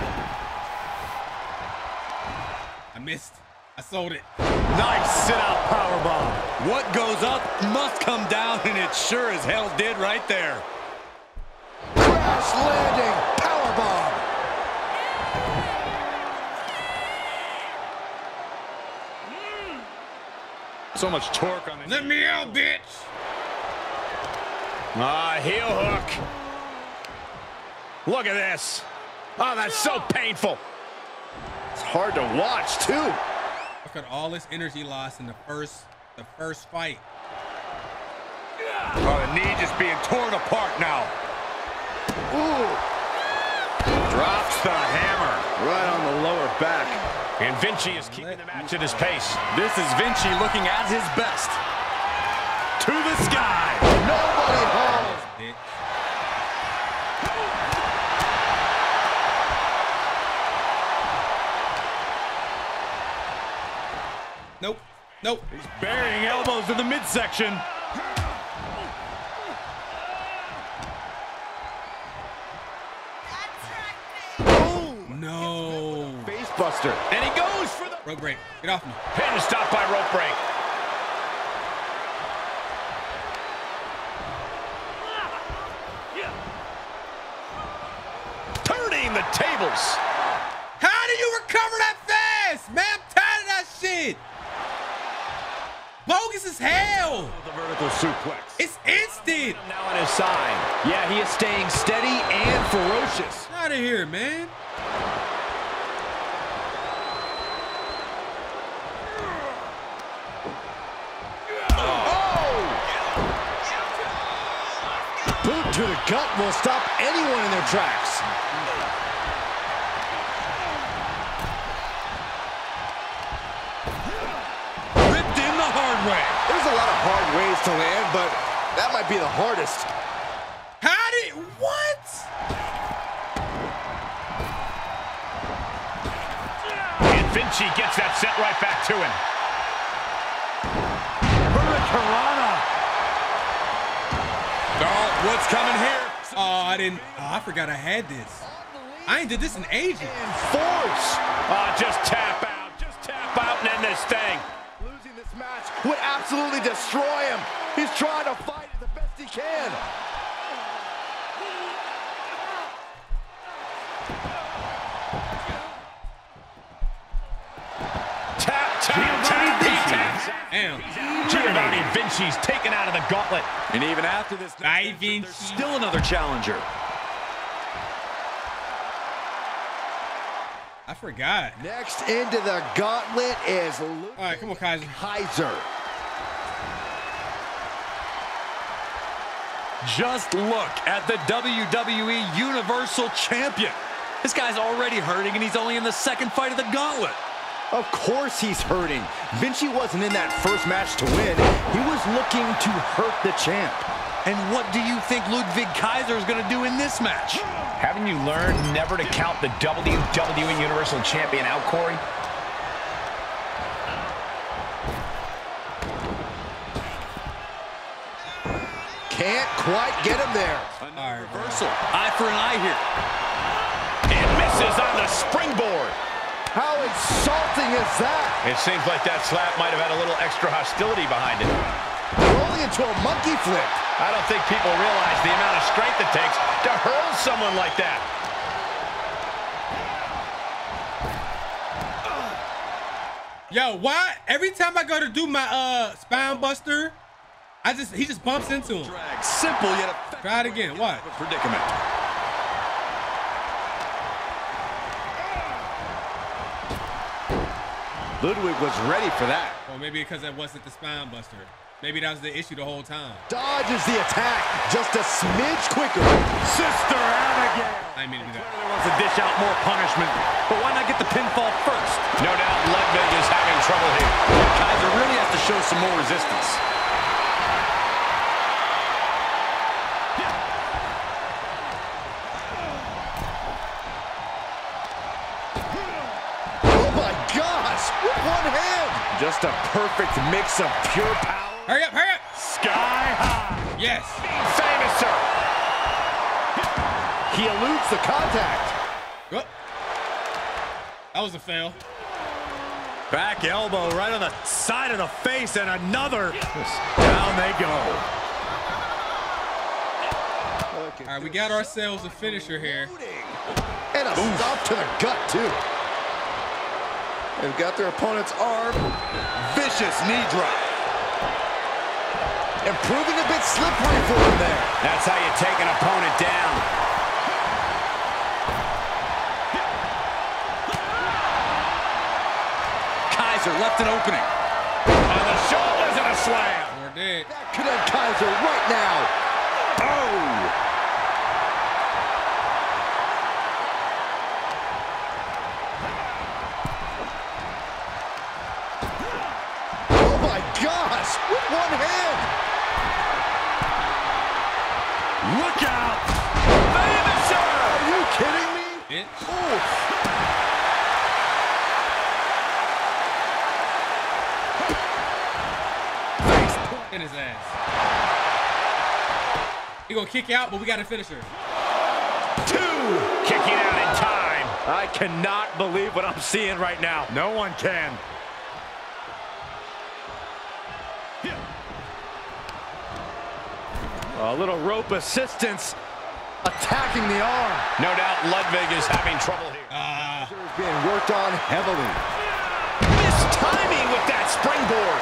I missed. I sold it. Nice sit-out powerbomb. What goes up must come down, and it sure as hell did right there. Crash landing powerbomb. So much torque on the Let me out, bitch. Ah, heel hook. Look at this. Oh, that's so painful. It's hard to watch, too. Look at all this energy lost in the first the first fight. Oh, the knee just being torn apart now. Ooh, Drops the hammer. right on the lower back. And Vinci is keeping the match at his pace. This is Vinci looking at his best. To the sky. Nobody home. Bitch. Nope. Nope. He's burying elbows in the midsection. No. Face buster. And he goes for the Rope break. Get off me. pin stopped by rope break. Turning the tables. How do you recover that fast? Man, I'm tired of that shit. Bogus is hell. The vertical suplex. It's instant. Now on his side. Yeah, he is staying steady and ferocious. Out of here, man. Boot to the gut will stop anyone in their tracks. Hard to land, but that might be the hardest. How did what? And Vinci gets that set right back to him. Hurricanrana. Oh, what's coming here? Oh, I didn't. Oh, I forgot I had this. I ain't did this in ages. Force. Oh, just tap out. Just tap out and end this thing. Losing would absolutely destroy him. He's trying to fight the best he can. Tap, tap, tap. He taps out. Giovanni Vinci's taken out of the gauntlet. And even after this, Ay, Vinci. there's still another challenger. I forgot. Next into the gauntlet is Luke All right, come on, Kaiser. Kaiser. Just look at the WWE Universal Champion. This guy's already hurting, and he's only in the second fight of the gauntlet. Of course he's hurting. Vinci wasn't in that first match to win. He was looking to hurt the champ. And what do you think Ludwig Kaiser is going to do in this match? Haven't you learned never to count the WWE Universal Champion out, Corey? Quite get him there. All right, bro. Reversal. Eye for an eye here. And misses on the springboard. How insulting is that? It seems like that slap might have had a little extra hostility behind it. Rolling into a monkey flip. I don't think people realize the amount of strength it takes to hurl someone like that. Yo, why every time I go to do my uh spine buster, I just he just bumps into him. Drag. Simple yet effective. Try it again. What? Predicament. Ludwig was ready for that. Or maybe because that wasn't the spine buster. Maybe that was the issue the whole time. Dodges the attack just a smidge quicker. Sister Abigail. I mean to do that. Clearly wants to dish out more punishment, but why not get the pinfall first? No doubt Ludwig is having trouble here. Kaiser really has to show some more resistance. Just a perfect mix of pure power. Hurry up, hurry up! Sky high. Yes. Famous, sir. He eludes the contact. Oh. That was a fail. Back elbow right on the side of the face, and another. Down they go. All right, we got ourselves a finisher here. And a stop to the gut, too. They've got their opponent's arm. Vicious knee drop. and proving a bit slippery for him there. That's how you take an opponent down. Kaiser left an opening. On the shoulders and a slam. That could end Kaiser right now. Kick out, but we gotta finish her. Two. Kicking out in time. I cannot believe what I'm seeing right now. No one can. A little rope assistance attacking the arm. No doubt Ludwig is having trouble here. Ah, Is being worked on heavily. Missed timing with that springboard.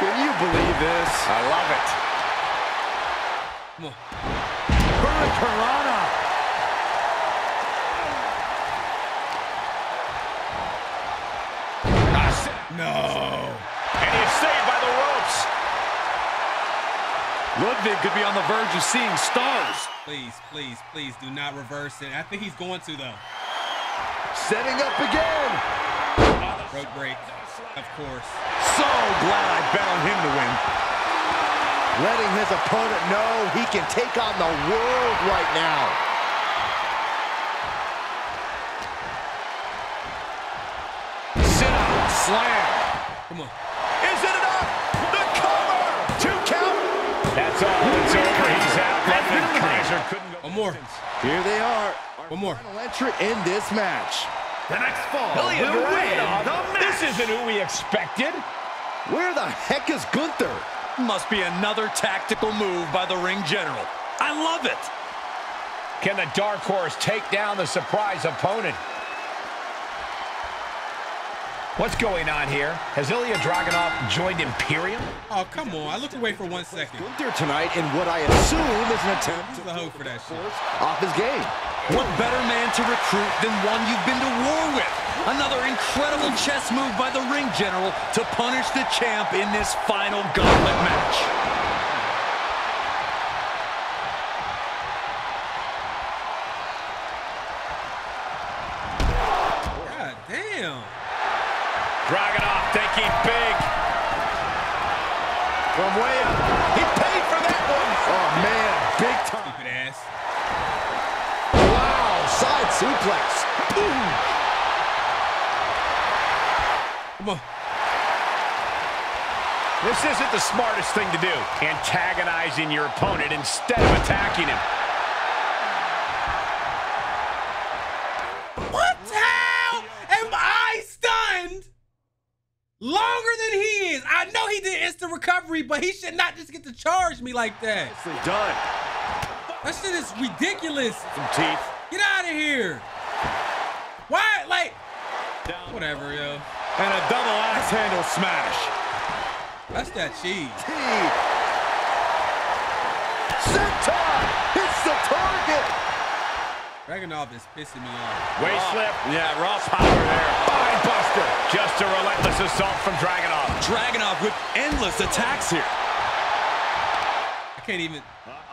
Can you believe this? I love it. Hurricanrana. Ah, no. And he's saved by the ropes. Ludwig could be on the verge of seeing stars. Please, please, please do not reverse it. I think he's going to though. Setting up again. Ah, Rope break, of course. So glad I bet on him to win. Letting his opponent know he can take on the world right now. Sit up, slam. Come on. Is it enough? The cover. Two count. That's all. It's over. He's out. Ludwig Kaiser couldn't go. One more. Here they are. Our One more. Final entrant in this match. The next fall Ilya will win the match. This isn't who we expected. Where the heck is Gunther? Must be another tactical move by the ring general. I love it. Can the Dark Horse take down the surprise opponent? What's going on here? Has Ilya Dragunov joined Imperium? Oh, come on. I looked away for one second. Gunther tonight in what I assume is an attempt to a hoe for that shit. off his game. What better man to recruit than one you've been to war with? Another incredible chess move by the ring general to punish the champ in this final gauntlet match. This isn't the smartest thing to do. Antagonizing your opponent instead of attacking him. What? How am I stunned longer than he is? I know he did instant recovery, but he should not just get to charge me like that. Done. That shit is ridiculous. Some teeth. Get out of here. Why? Like, whatever, yo. And a double axe handle smash. That's that cheese. Teeth. Senton hits the target. Dragunov is pissing me off. Waist slip. Yeah, raw power there. Spine buster. Just a relentless assault from Dragunov. Dragunov with endless attacks here. I can't even.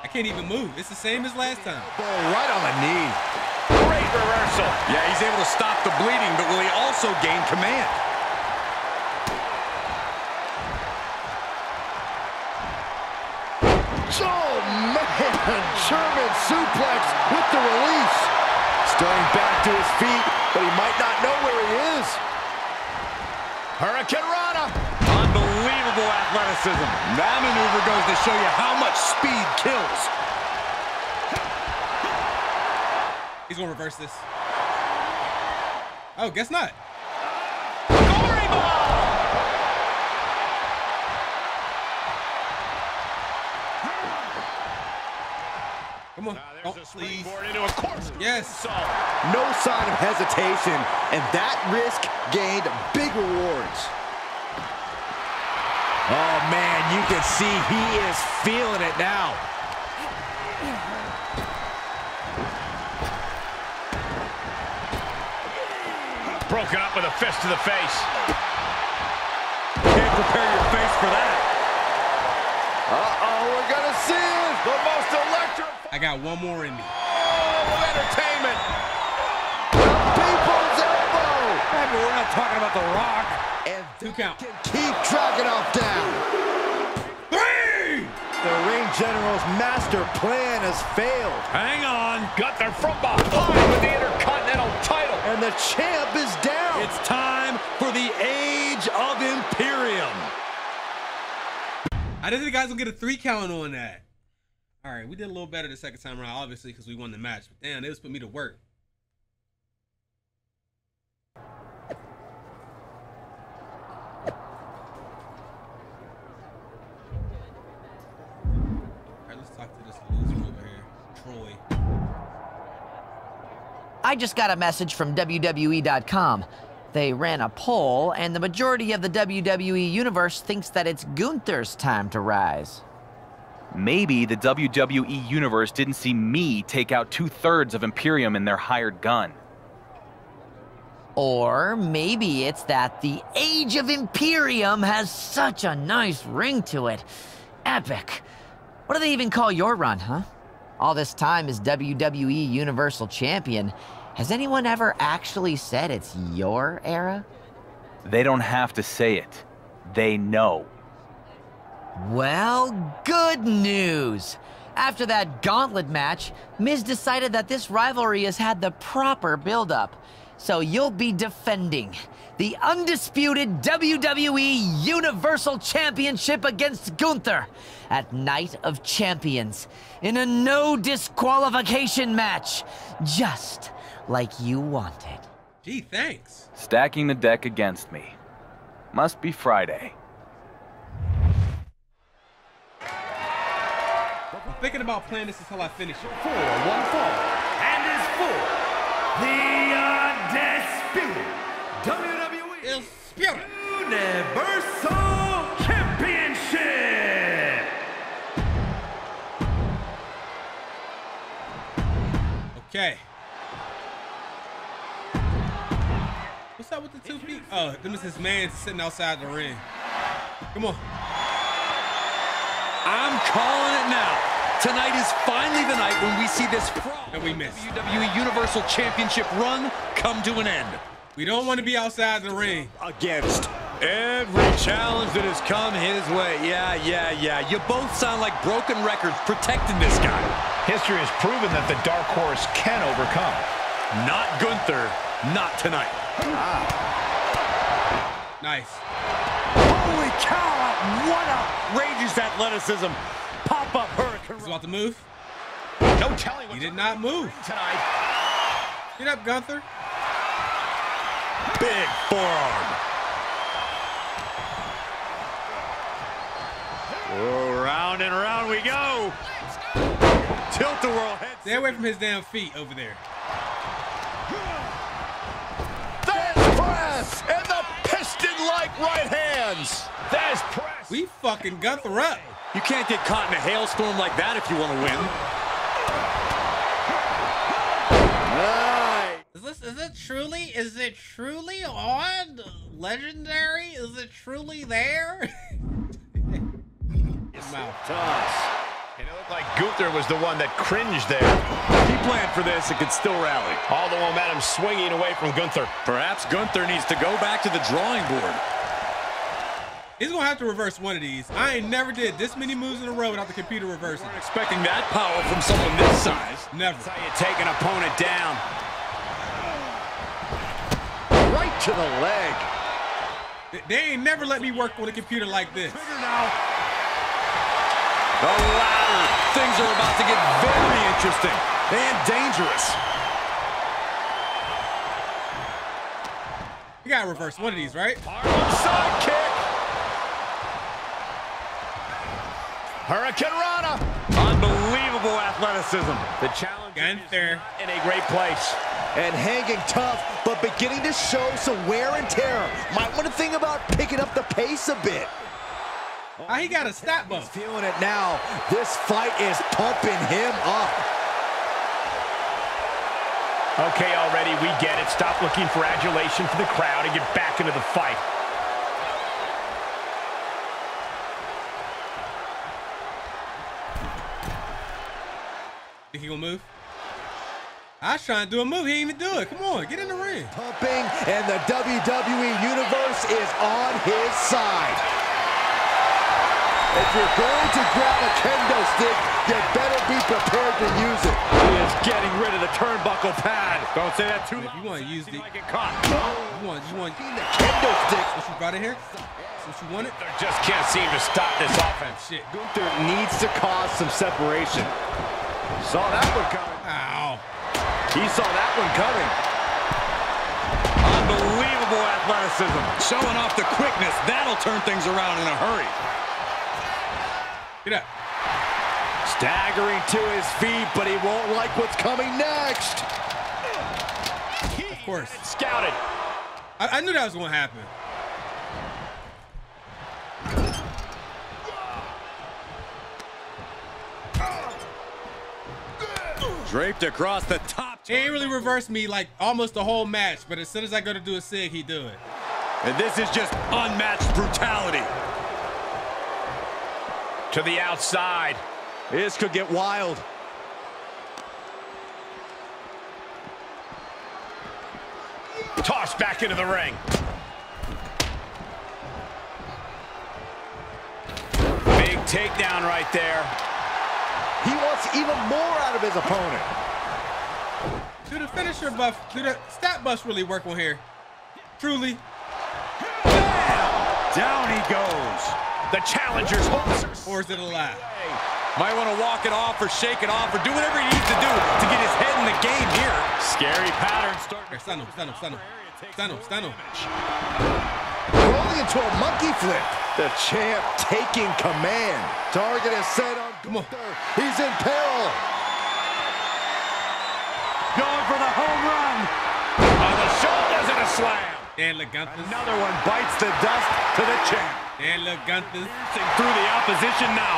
I can't even move. It's the same as last time. Ball right on the knee. Great reversal. Yeah, he's able to stop the bleeding, but will he also gain command? Man. German suplex with the release. Starting back to his feet, but he might not know where he is. Hurricanrana. Unbelievable athleticism. That maneuver goes to show you how much speed kills. He's gonna reverse this. Oh, guess not. Oh, there's please. into a corpse. Yes. No sign of hesitation, and that risk gained big rewards. Oh, man, you can see he is feeling it now. Broken up with a fist to the face. Can't prepare your face for that. Uh-oh, we're gonna see it. The most electric I got one more in me. of entertainment. People's elbow. Hey, but we're not talking about The Rock. And Two count. can keep Dragunov down. Three! The ring general's master plan has failed. Hang on. Gunther from behind with the Intercontinental title. And the champ is down. It's time for the Age of Imperium. I didn't think the guys gonna get a three count on that. Right, we did a little better the second time around, obviously, because we won the match. But damn, they just put me to work. I just got a message from WWE.com. They ran a poll, and the majority of the WWE universe thinks that it's Gunther's time to rise. Maybe the WWE Universe didn't see me take out two thirds of Imperium in their hired gun. Or maybe it's that the Age of Imperium has such a nice ring to it. Epic. What do they even call your run, huh? All this time as WWE Universal Champion. Has anyone ever actually said it's your era? They don't have to say it. They know. Well, good news. After that gauntlet match, Miz decided that this rivalry has had the proper build-up. So you'll be defending the undisputed WWE Universal Championship against Gunther at Night of Champions in a no disqualification match, just like you wanted. Gee, thanks. Stacking the deck against me. Must be Friday. Thinking about playing this until I finish it. for one fall and is for the undisputed WWE It's spirit. Universal Championship. Okay. What's up with the two feet? Oh, them is his man sitting outside the ring. Come on. I'm calling it now. Tonight is finally the night when we see this And we missed. WWE Universal Championship run come to an end. We don't want to be outside the ring. Against every challenge that has come his way. Yeah, yeah, yeah. You both sound like broken records protecting this guy. History has proven that the Dark Horse can overcome. Not Gunther. Not tonight. Nice. Holy cow! What a outrageous athleticism! Pop-up hurricane. He's about to move. No telling He did not move. tonight. Get up, Gunther. Big forearm. Oh, round and round we go. Tilt the world head. Stay away from his damn feet over there. Thesz press and the piston-like right hands. Thesz press. We fucking Gunther up. You can't get caught in a hailstorm like that if you want to win. Nice. Is this is it truly is it truly on legendary? Is it truly there? [LAUGHS] Mouth. Toss. And it looked like Gunther was the one that cringed there. He planned for this and could still rally. All the momentum swinging away from Gunther. Perhaps Gunther needs to go back to the drawing board. He's gonna have to reverse one of these. I ain't never did this many moves in a row without the computer reversing. Expecting that power from someone this size. Never. That's how you take an opponent down. Right to the leg. They- ain't never let me work on a computer like this. The ladder. Things are about to get very interesting and dangerous. You gotta reverse one of these, right? Side kick. Hurricanrana. Unbelievable athleticism. The challenge Gunther. In a great place. And hanging tough, but beginning to show some wear and tear. Might want to think about picking up the pace a bit. How he got a stat He's bump? feeling it now. This fight is pumping him up. Okay, already, we get it. Stop looking for adulation from the crowd and get back into the fight. He gonna move? I was trying to do a move. He didn't even do it. Come on, get in the ring. Pumping, and the WWE Universe is on his side. If you're going to grab a kendo stick, you better be prepared to use it. He is getting rid of the turnbuckle pad. Don't say that too If you want to use the, He you might get caught. want, you want, The kendo stick. what you brought in here? That's what you wanted? They just can't seem to stop this offense. Shit. Gunther needs to cause some separation. Saw that one coming. Ow. He saw that one coming. Unbelievable athleticism. Showing off the quickness. That'll turn things around in a hurry. Get up. Staggering to his feet, but he won't like what's coming next. Of course. Scouted. I, I knew that was gonna happen. Draped across the top. He ain't really reversed me like almost the whole match, but as soon as I go to do a sig, he do it. And this is just unmatched brutality. To the outside. This could get wild. Tossed back into the ring. Big takedown right there. He wants even more out of his opponent. Do the finisher buff, do the stat buffs really work on here? Truly. Bam! Down he goes. The challenger's hopes Or is it a lie? Might want to walk it off or shake it off or do whatever he needs to do to get his head in the game here. Scary pattern starting. Stun him, stun him, stun him. Stun him, stun him. Rolling into a monkey flip. The champ taking command. Target is set on Come on. He's in peril. Going for the home run. on the shoulders and a slam. Dan LeGunthers. Another one bites the dust to the champ. Dan LeGunthers. Piercing through the opposition now.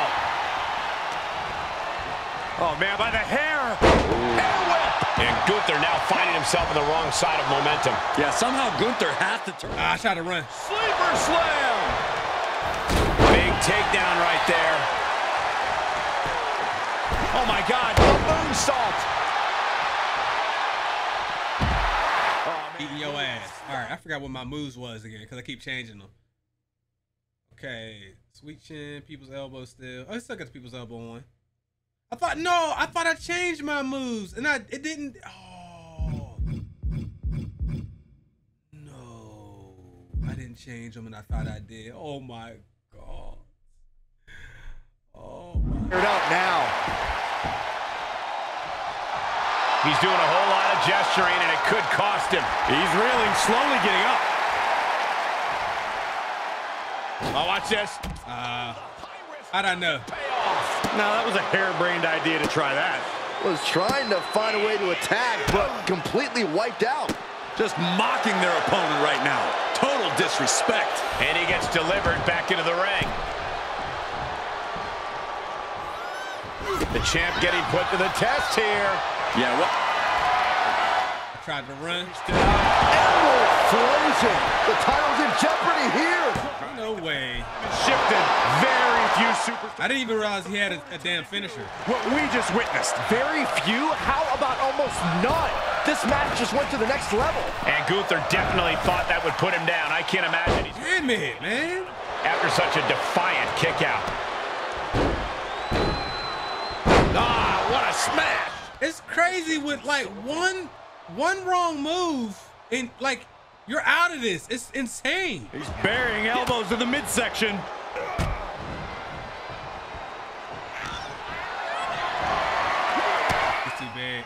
Oh man, by the hair. Hair whip. And Gunther now finding himself on the wrong side of momentum. Yeah, somehow Gunther has to turn. Ah, I tried to run. Sleeper slam. Big takedown right there. Oh my God, a moonsault. Eating your ass. All right, I forgot what my moves was again because I keep changing them. Okay, sweet chin, people's elbow still. Oh, I still got the people's elbow on. I thought no, I thought I changed my moves and I it didn't. Oh no, I didn't change them and I thought I did. Oh my god. Oh my. Cleared up now. He's doing a whole lot of gesturing, and it could cost him. He's reeling, slowly getting up. Oh, watch this. Uh, how'd I know? Now that was a harebrained idea to try that. Was trying to find a way to attack, but completely wiped out. Just mocking their opponent right now. Total disrespect. And he gets delivered back into the ring. The champ getting put to the test here. Yeah, what? I tried to run. Elbow explosion. The title's in jeopardy here. No way. Shifted. Very few super. I didn't even realize he had a, a damn finisher. What we just witnessed. Very few? How about almost none? This match just went to the next level. And Gunther definitely thought that would put him down. I can't imagine he's Damn it, man. after such a defiant kick out. Ah, what a smash. It's crazy with like one one wrong move and like you're out of this. It's insane. He's burying elbows in the midsection. It's too bad.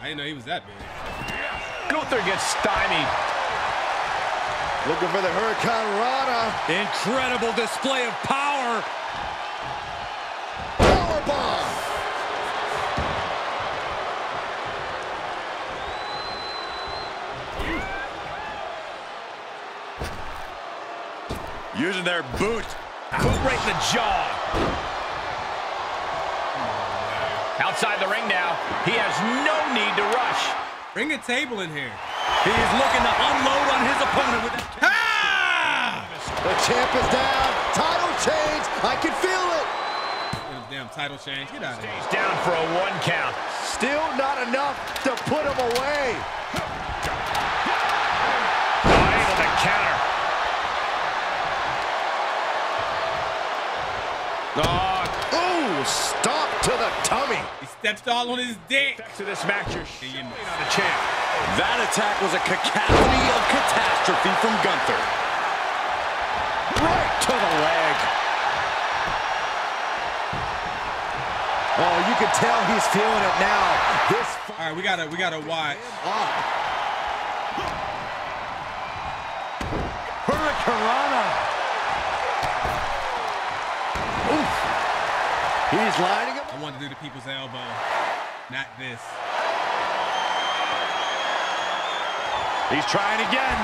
I didn't know he was that big. Gunther gets stymied. Looking for the Hurricanrana. Incredible display of power. Using their boot. Boot right in the jaw. Outside the ring now. He has no need to rush. Bring a table in here. He is looking to unload on his opponent with that. Ah! The champ is down. Title change. I can feel it. Damn title change. Get out of here. He's down for a one count. Still not enough to put him away. Oh, able to counter. Oh, ooh, stop to the tummy. He steps all on his dick. To this match, you're you shooting on the champ. That attack was a cacophony of catastrophe from Gunther. Right to the leg. Oh, you can tell he's feeling it now. This All right, we gotta we gotta watch. Ah. Hurricanrana. He's lining him. I want to do the people's elbow, not this. He's trying again.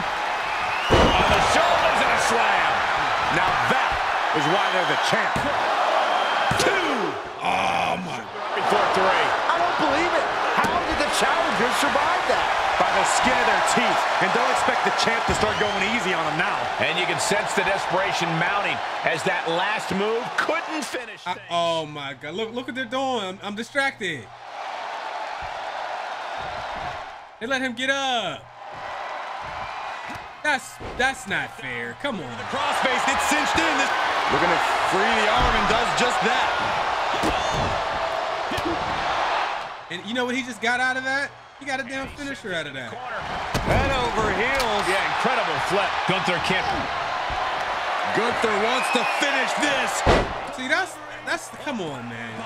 On the shoulders and a slam. Now that is why they're the champ. Two. Oh my! Before three. I don't believe it. How did the challengers survive that? By the skin of their teeth. And don't expect the champ to start going easy on them now. And you can sense the desperation mounting as that last move couldn't finish. Uh, I- oh my God! Look look what they're doing. I'm, I'm distracted. They let him get up. That's that's not fair. Come on. The crossface gets cinched in. This gonna free the arm and does just that. And you know what he just got out of that? He got a damn finisher out of that. Head over heels. Yeah, incredible flip. Gunther can't. Gunther wants to finish this. See, that's that's come on, man.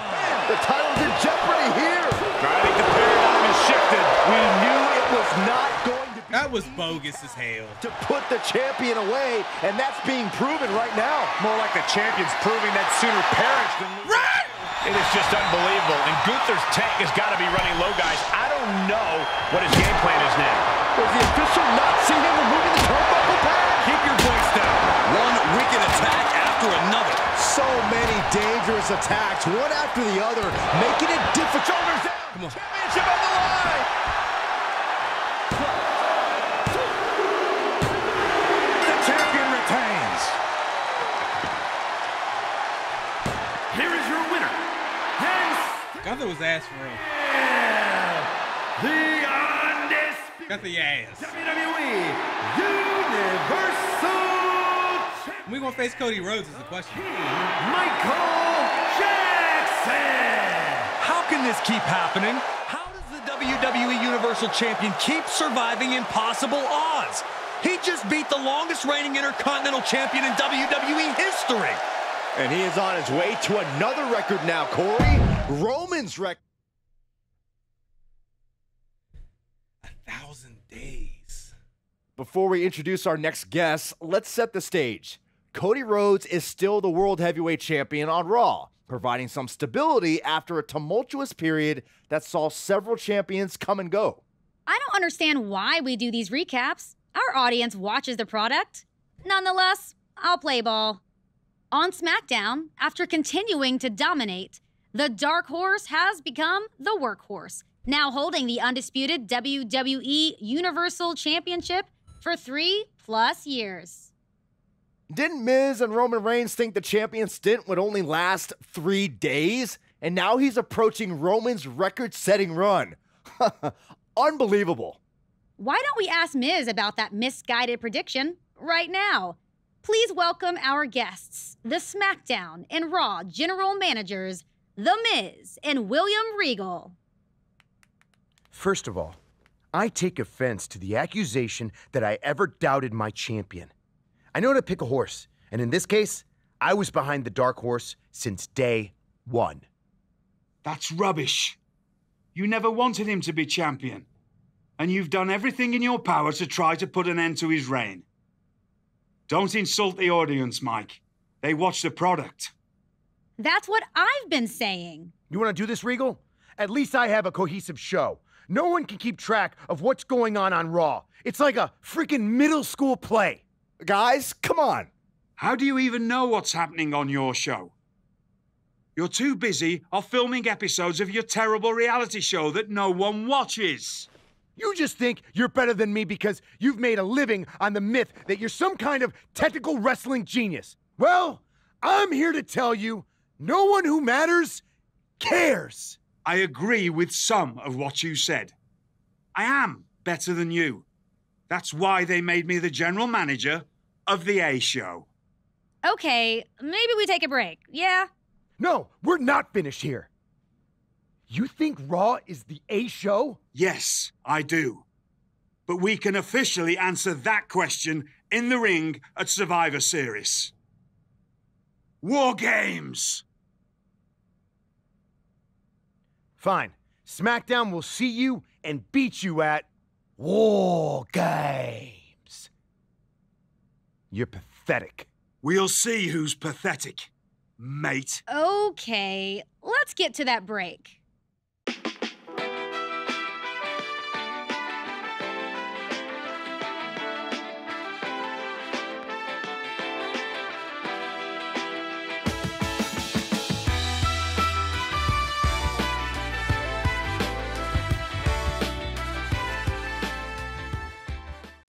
The title's in jeopardy here. I think the paradigm has shifted. We knew it was not going to be That was bogus as hell. to put the champion away, and that's being proven right now. More like the champion's proving that sooner perish than lose. Right! It is just unbelievable. And Gunther's tank has got to be running low, guys. I don't know what his game plan is now. Does the official not see him removing the turnbuckle pad? Keep your voice down. One wicked attack after another. So many dangerous attacks, one after the other, making it difficult. Shoulders down. Come on. Championship on the line. The champion retains. Here is your winner, and Gunther was ass for real. The undisputed Got the ass. WWE Universal Champion, We gonna face Cody Rhodes is the question. Michael Jackson. How can this keep happening? How does the WWE Universal Champion keep surviving impossible odds? He just beat the longest reigning Intercontinental Champion in WWE history. And he is on his way to another record now, Corey. Roman's record. Thousand days. Before we introduce our next guest, let's set the stage. Cody Rhodes is still the World Heavyweight Champion on Raw, providing some stability after a tumultuous period that saw several champions come and go. I don't understand why we do these recaps. Our audience watches the product. Nonetheless, I'll play ball. On SmackDown, after continuing to dominate, the Dark Horse has become the Workhorse, now holding the undisputed WWE Universal Championship for three plus years. Didn't Miz and Roman Reigns think the champion stint would only last three days? And now he's approaching Roman's record setting run. [LAUGHS] Unbelievable. Why don't we ask Miz about that misguided prediction right now? Please welcome our guests, the SmackDown and Raw general managers, The Miz and William Regal. First of all, I take offense to the accusation that I ever doubted my champion. I know how to pick a horse, and in this case, I was behind the dark horse since day one. That's rubbish. You never wanted him to be champion. And you've done everything in your power to try to put an end to his reign. Don't insult the audience, Mike. They watch the product. That's what I've been saying. You want to do this, Regal? At least I have a cohesive show. No one can keep track of what's going on on Raw. It's like a freaking middle school play. Guys, come on. How do you even know what's happening on your show? You're too busy off filming episodes of your terrible reality show that no one watches. You just think you're better than me because you've made a living on the myth that you're some kind of technical wrestling genius. Well, I'm here to tell you no one who matters cares. I agree with some of what you said. I am better than you. That's why they made me the general manager of the A show. Okay, maybe we take a break. Yeah? No, we're not finished here. You think Raw is the A show? Yes, I do. But we can officially answer that question in the ring at Survivor Series. War Games! Fine. SmackDown will see you and beat you at War Games. You're pathetic. We'll see who's pathetic, mate. Okay, let's get to that break.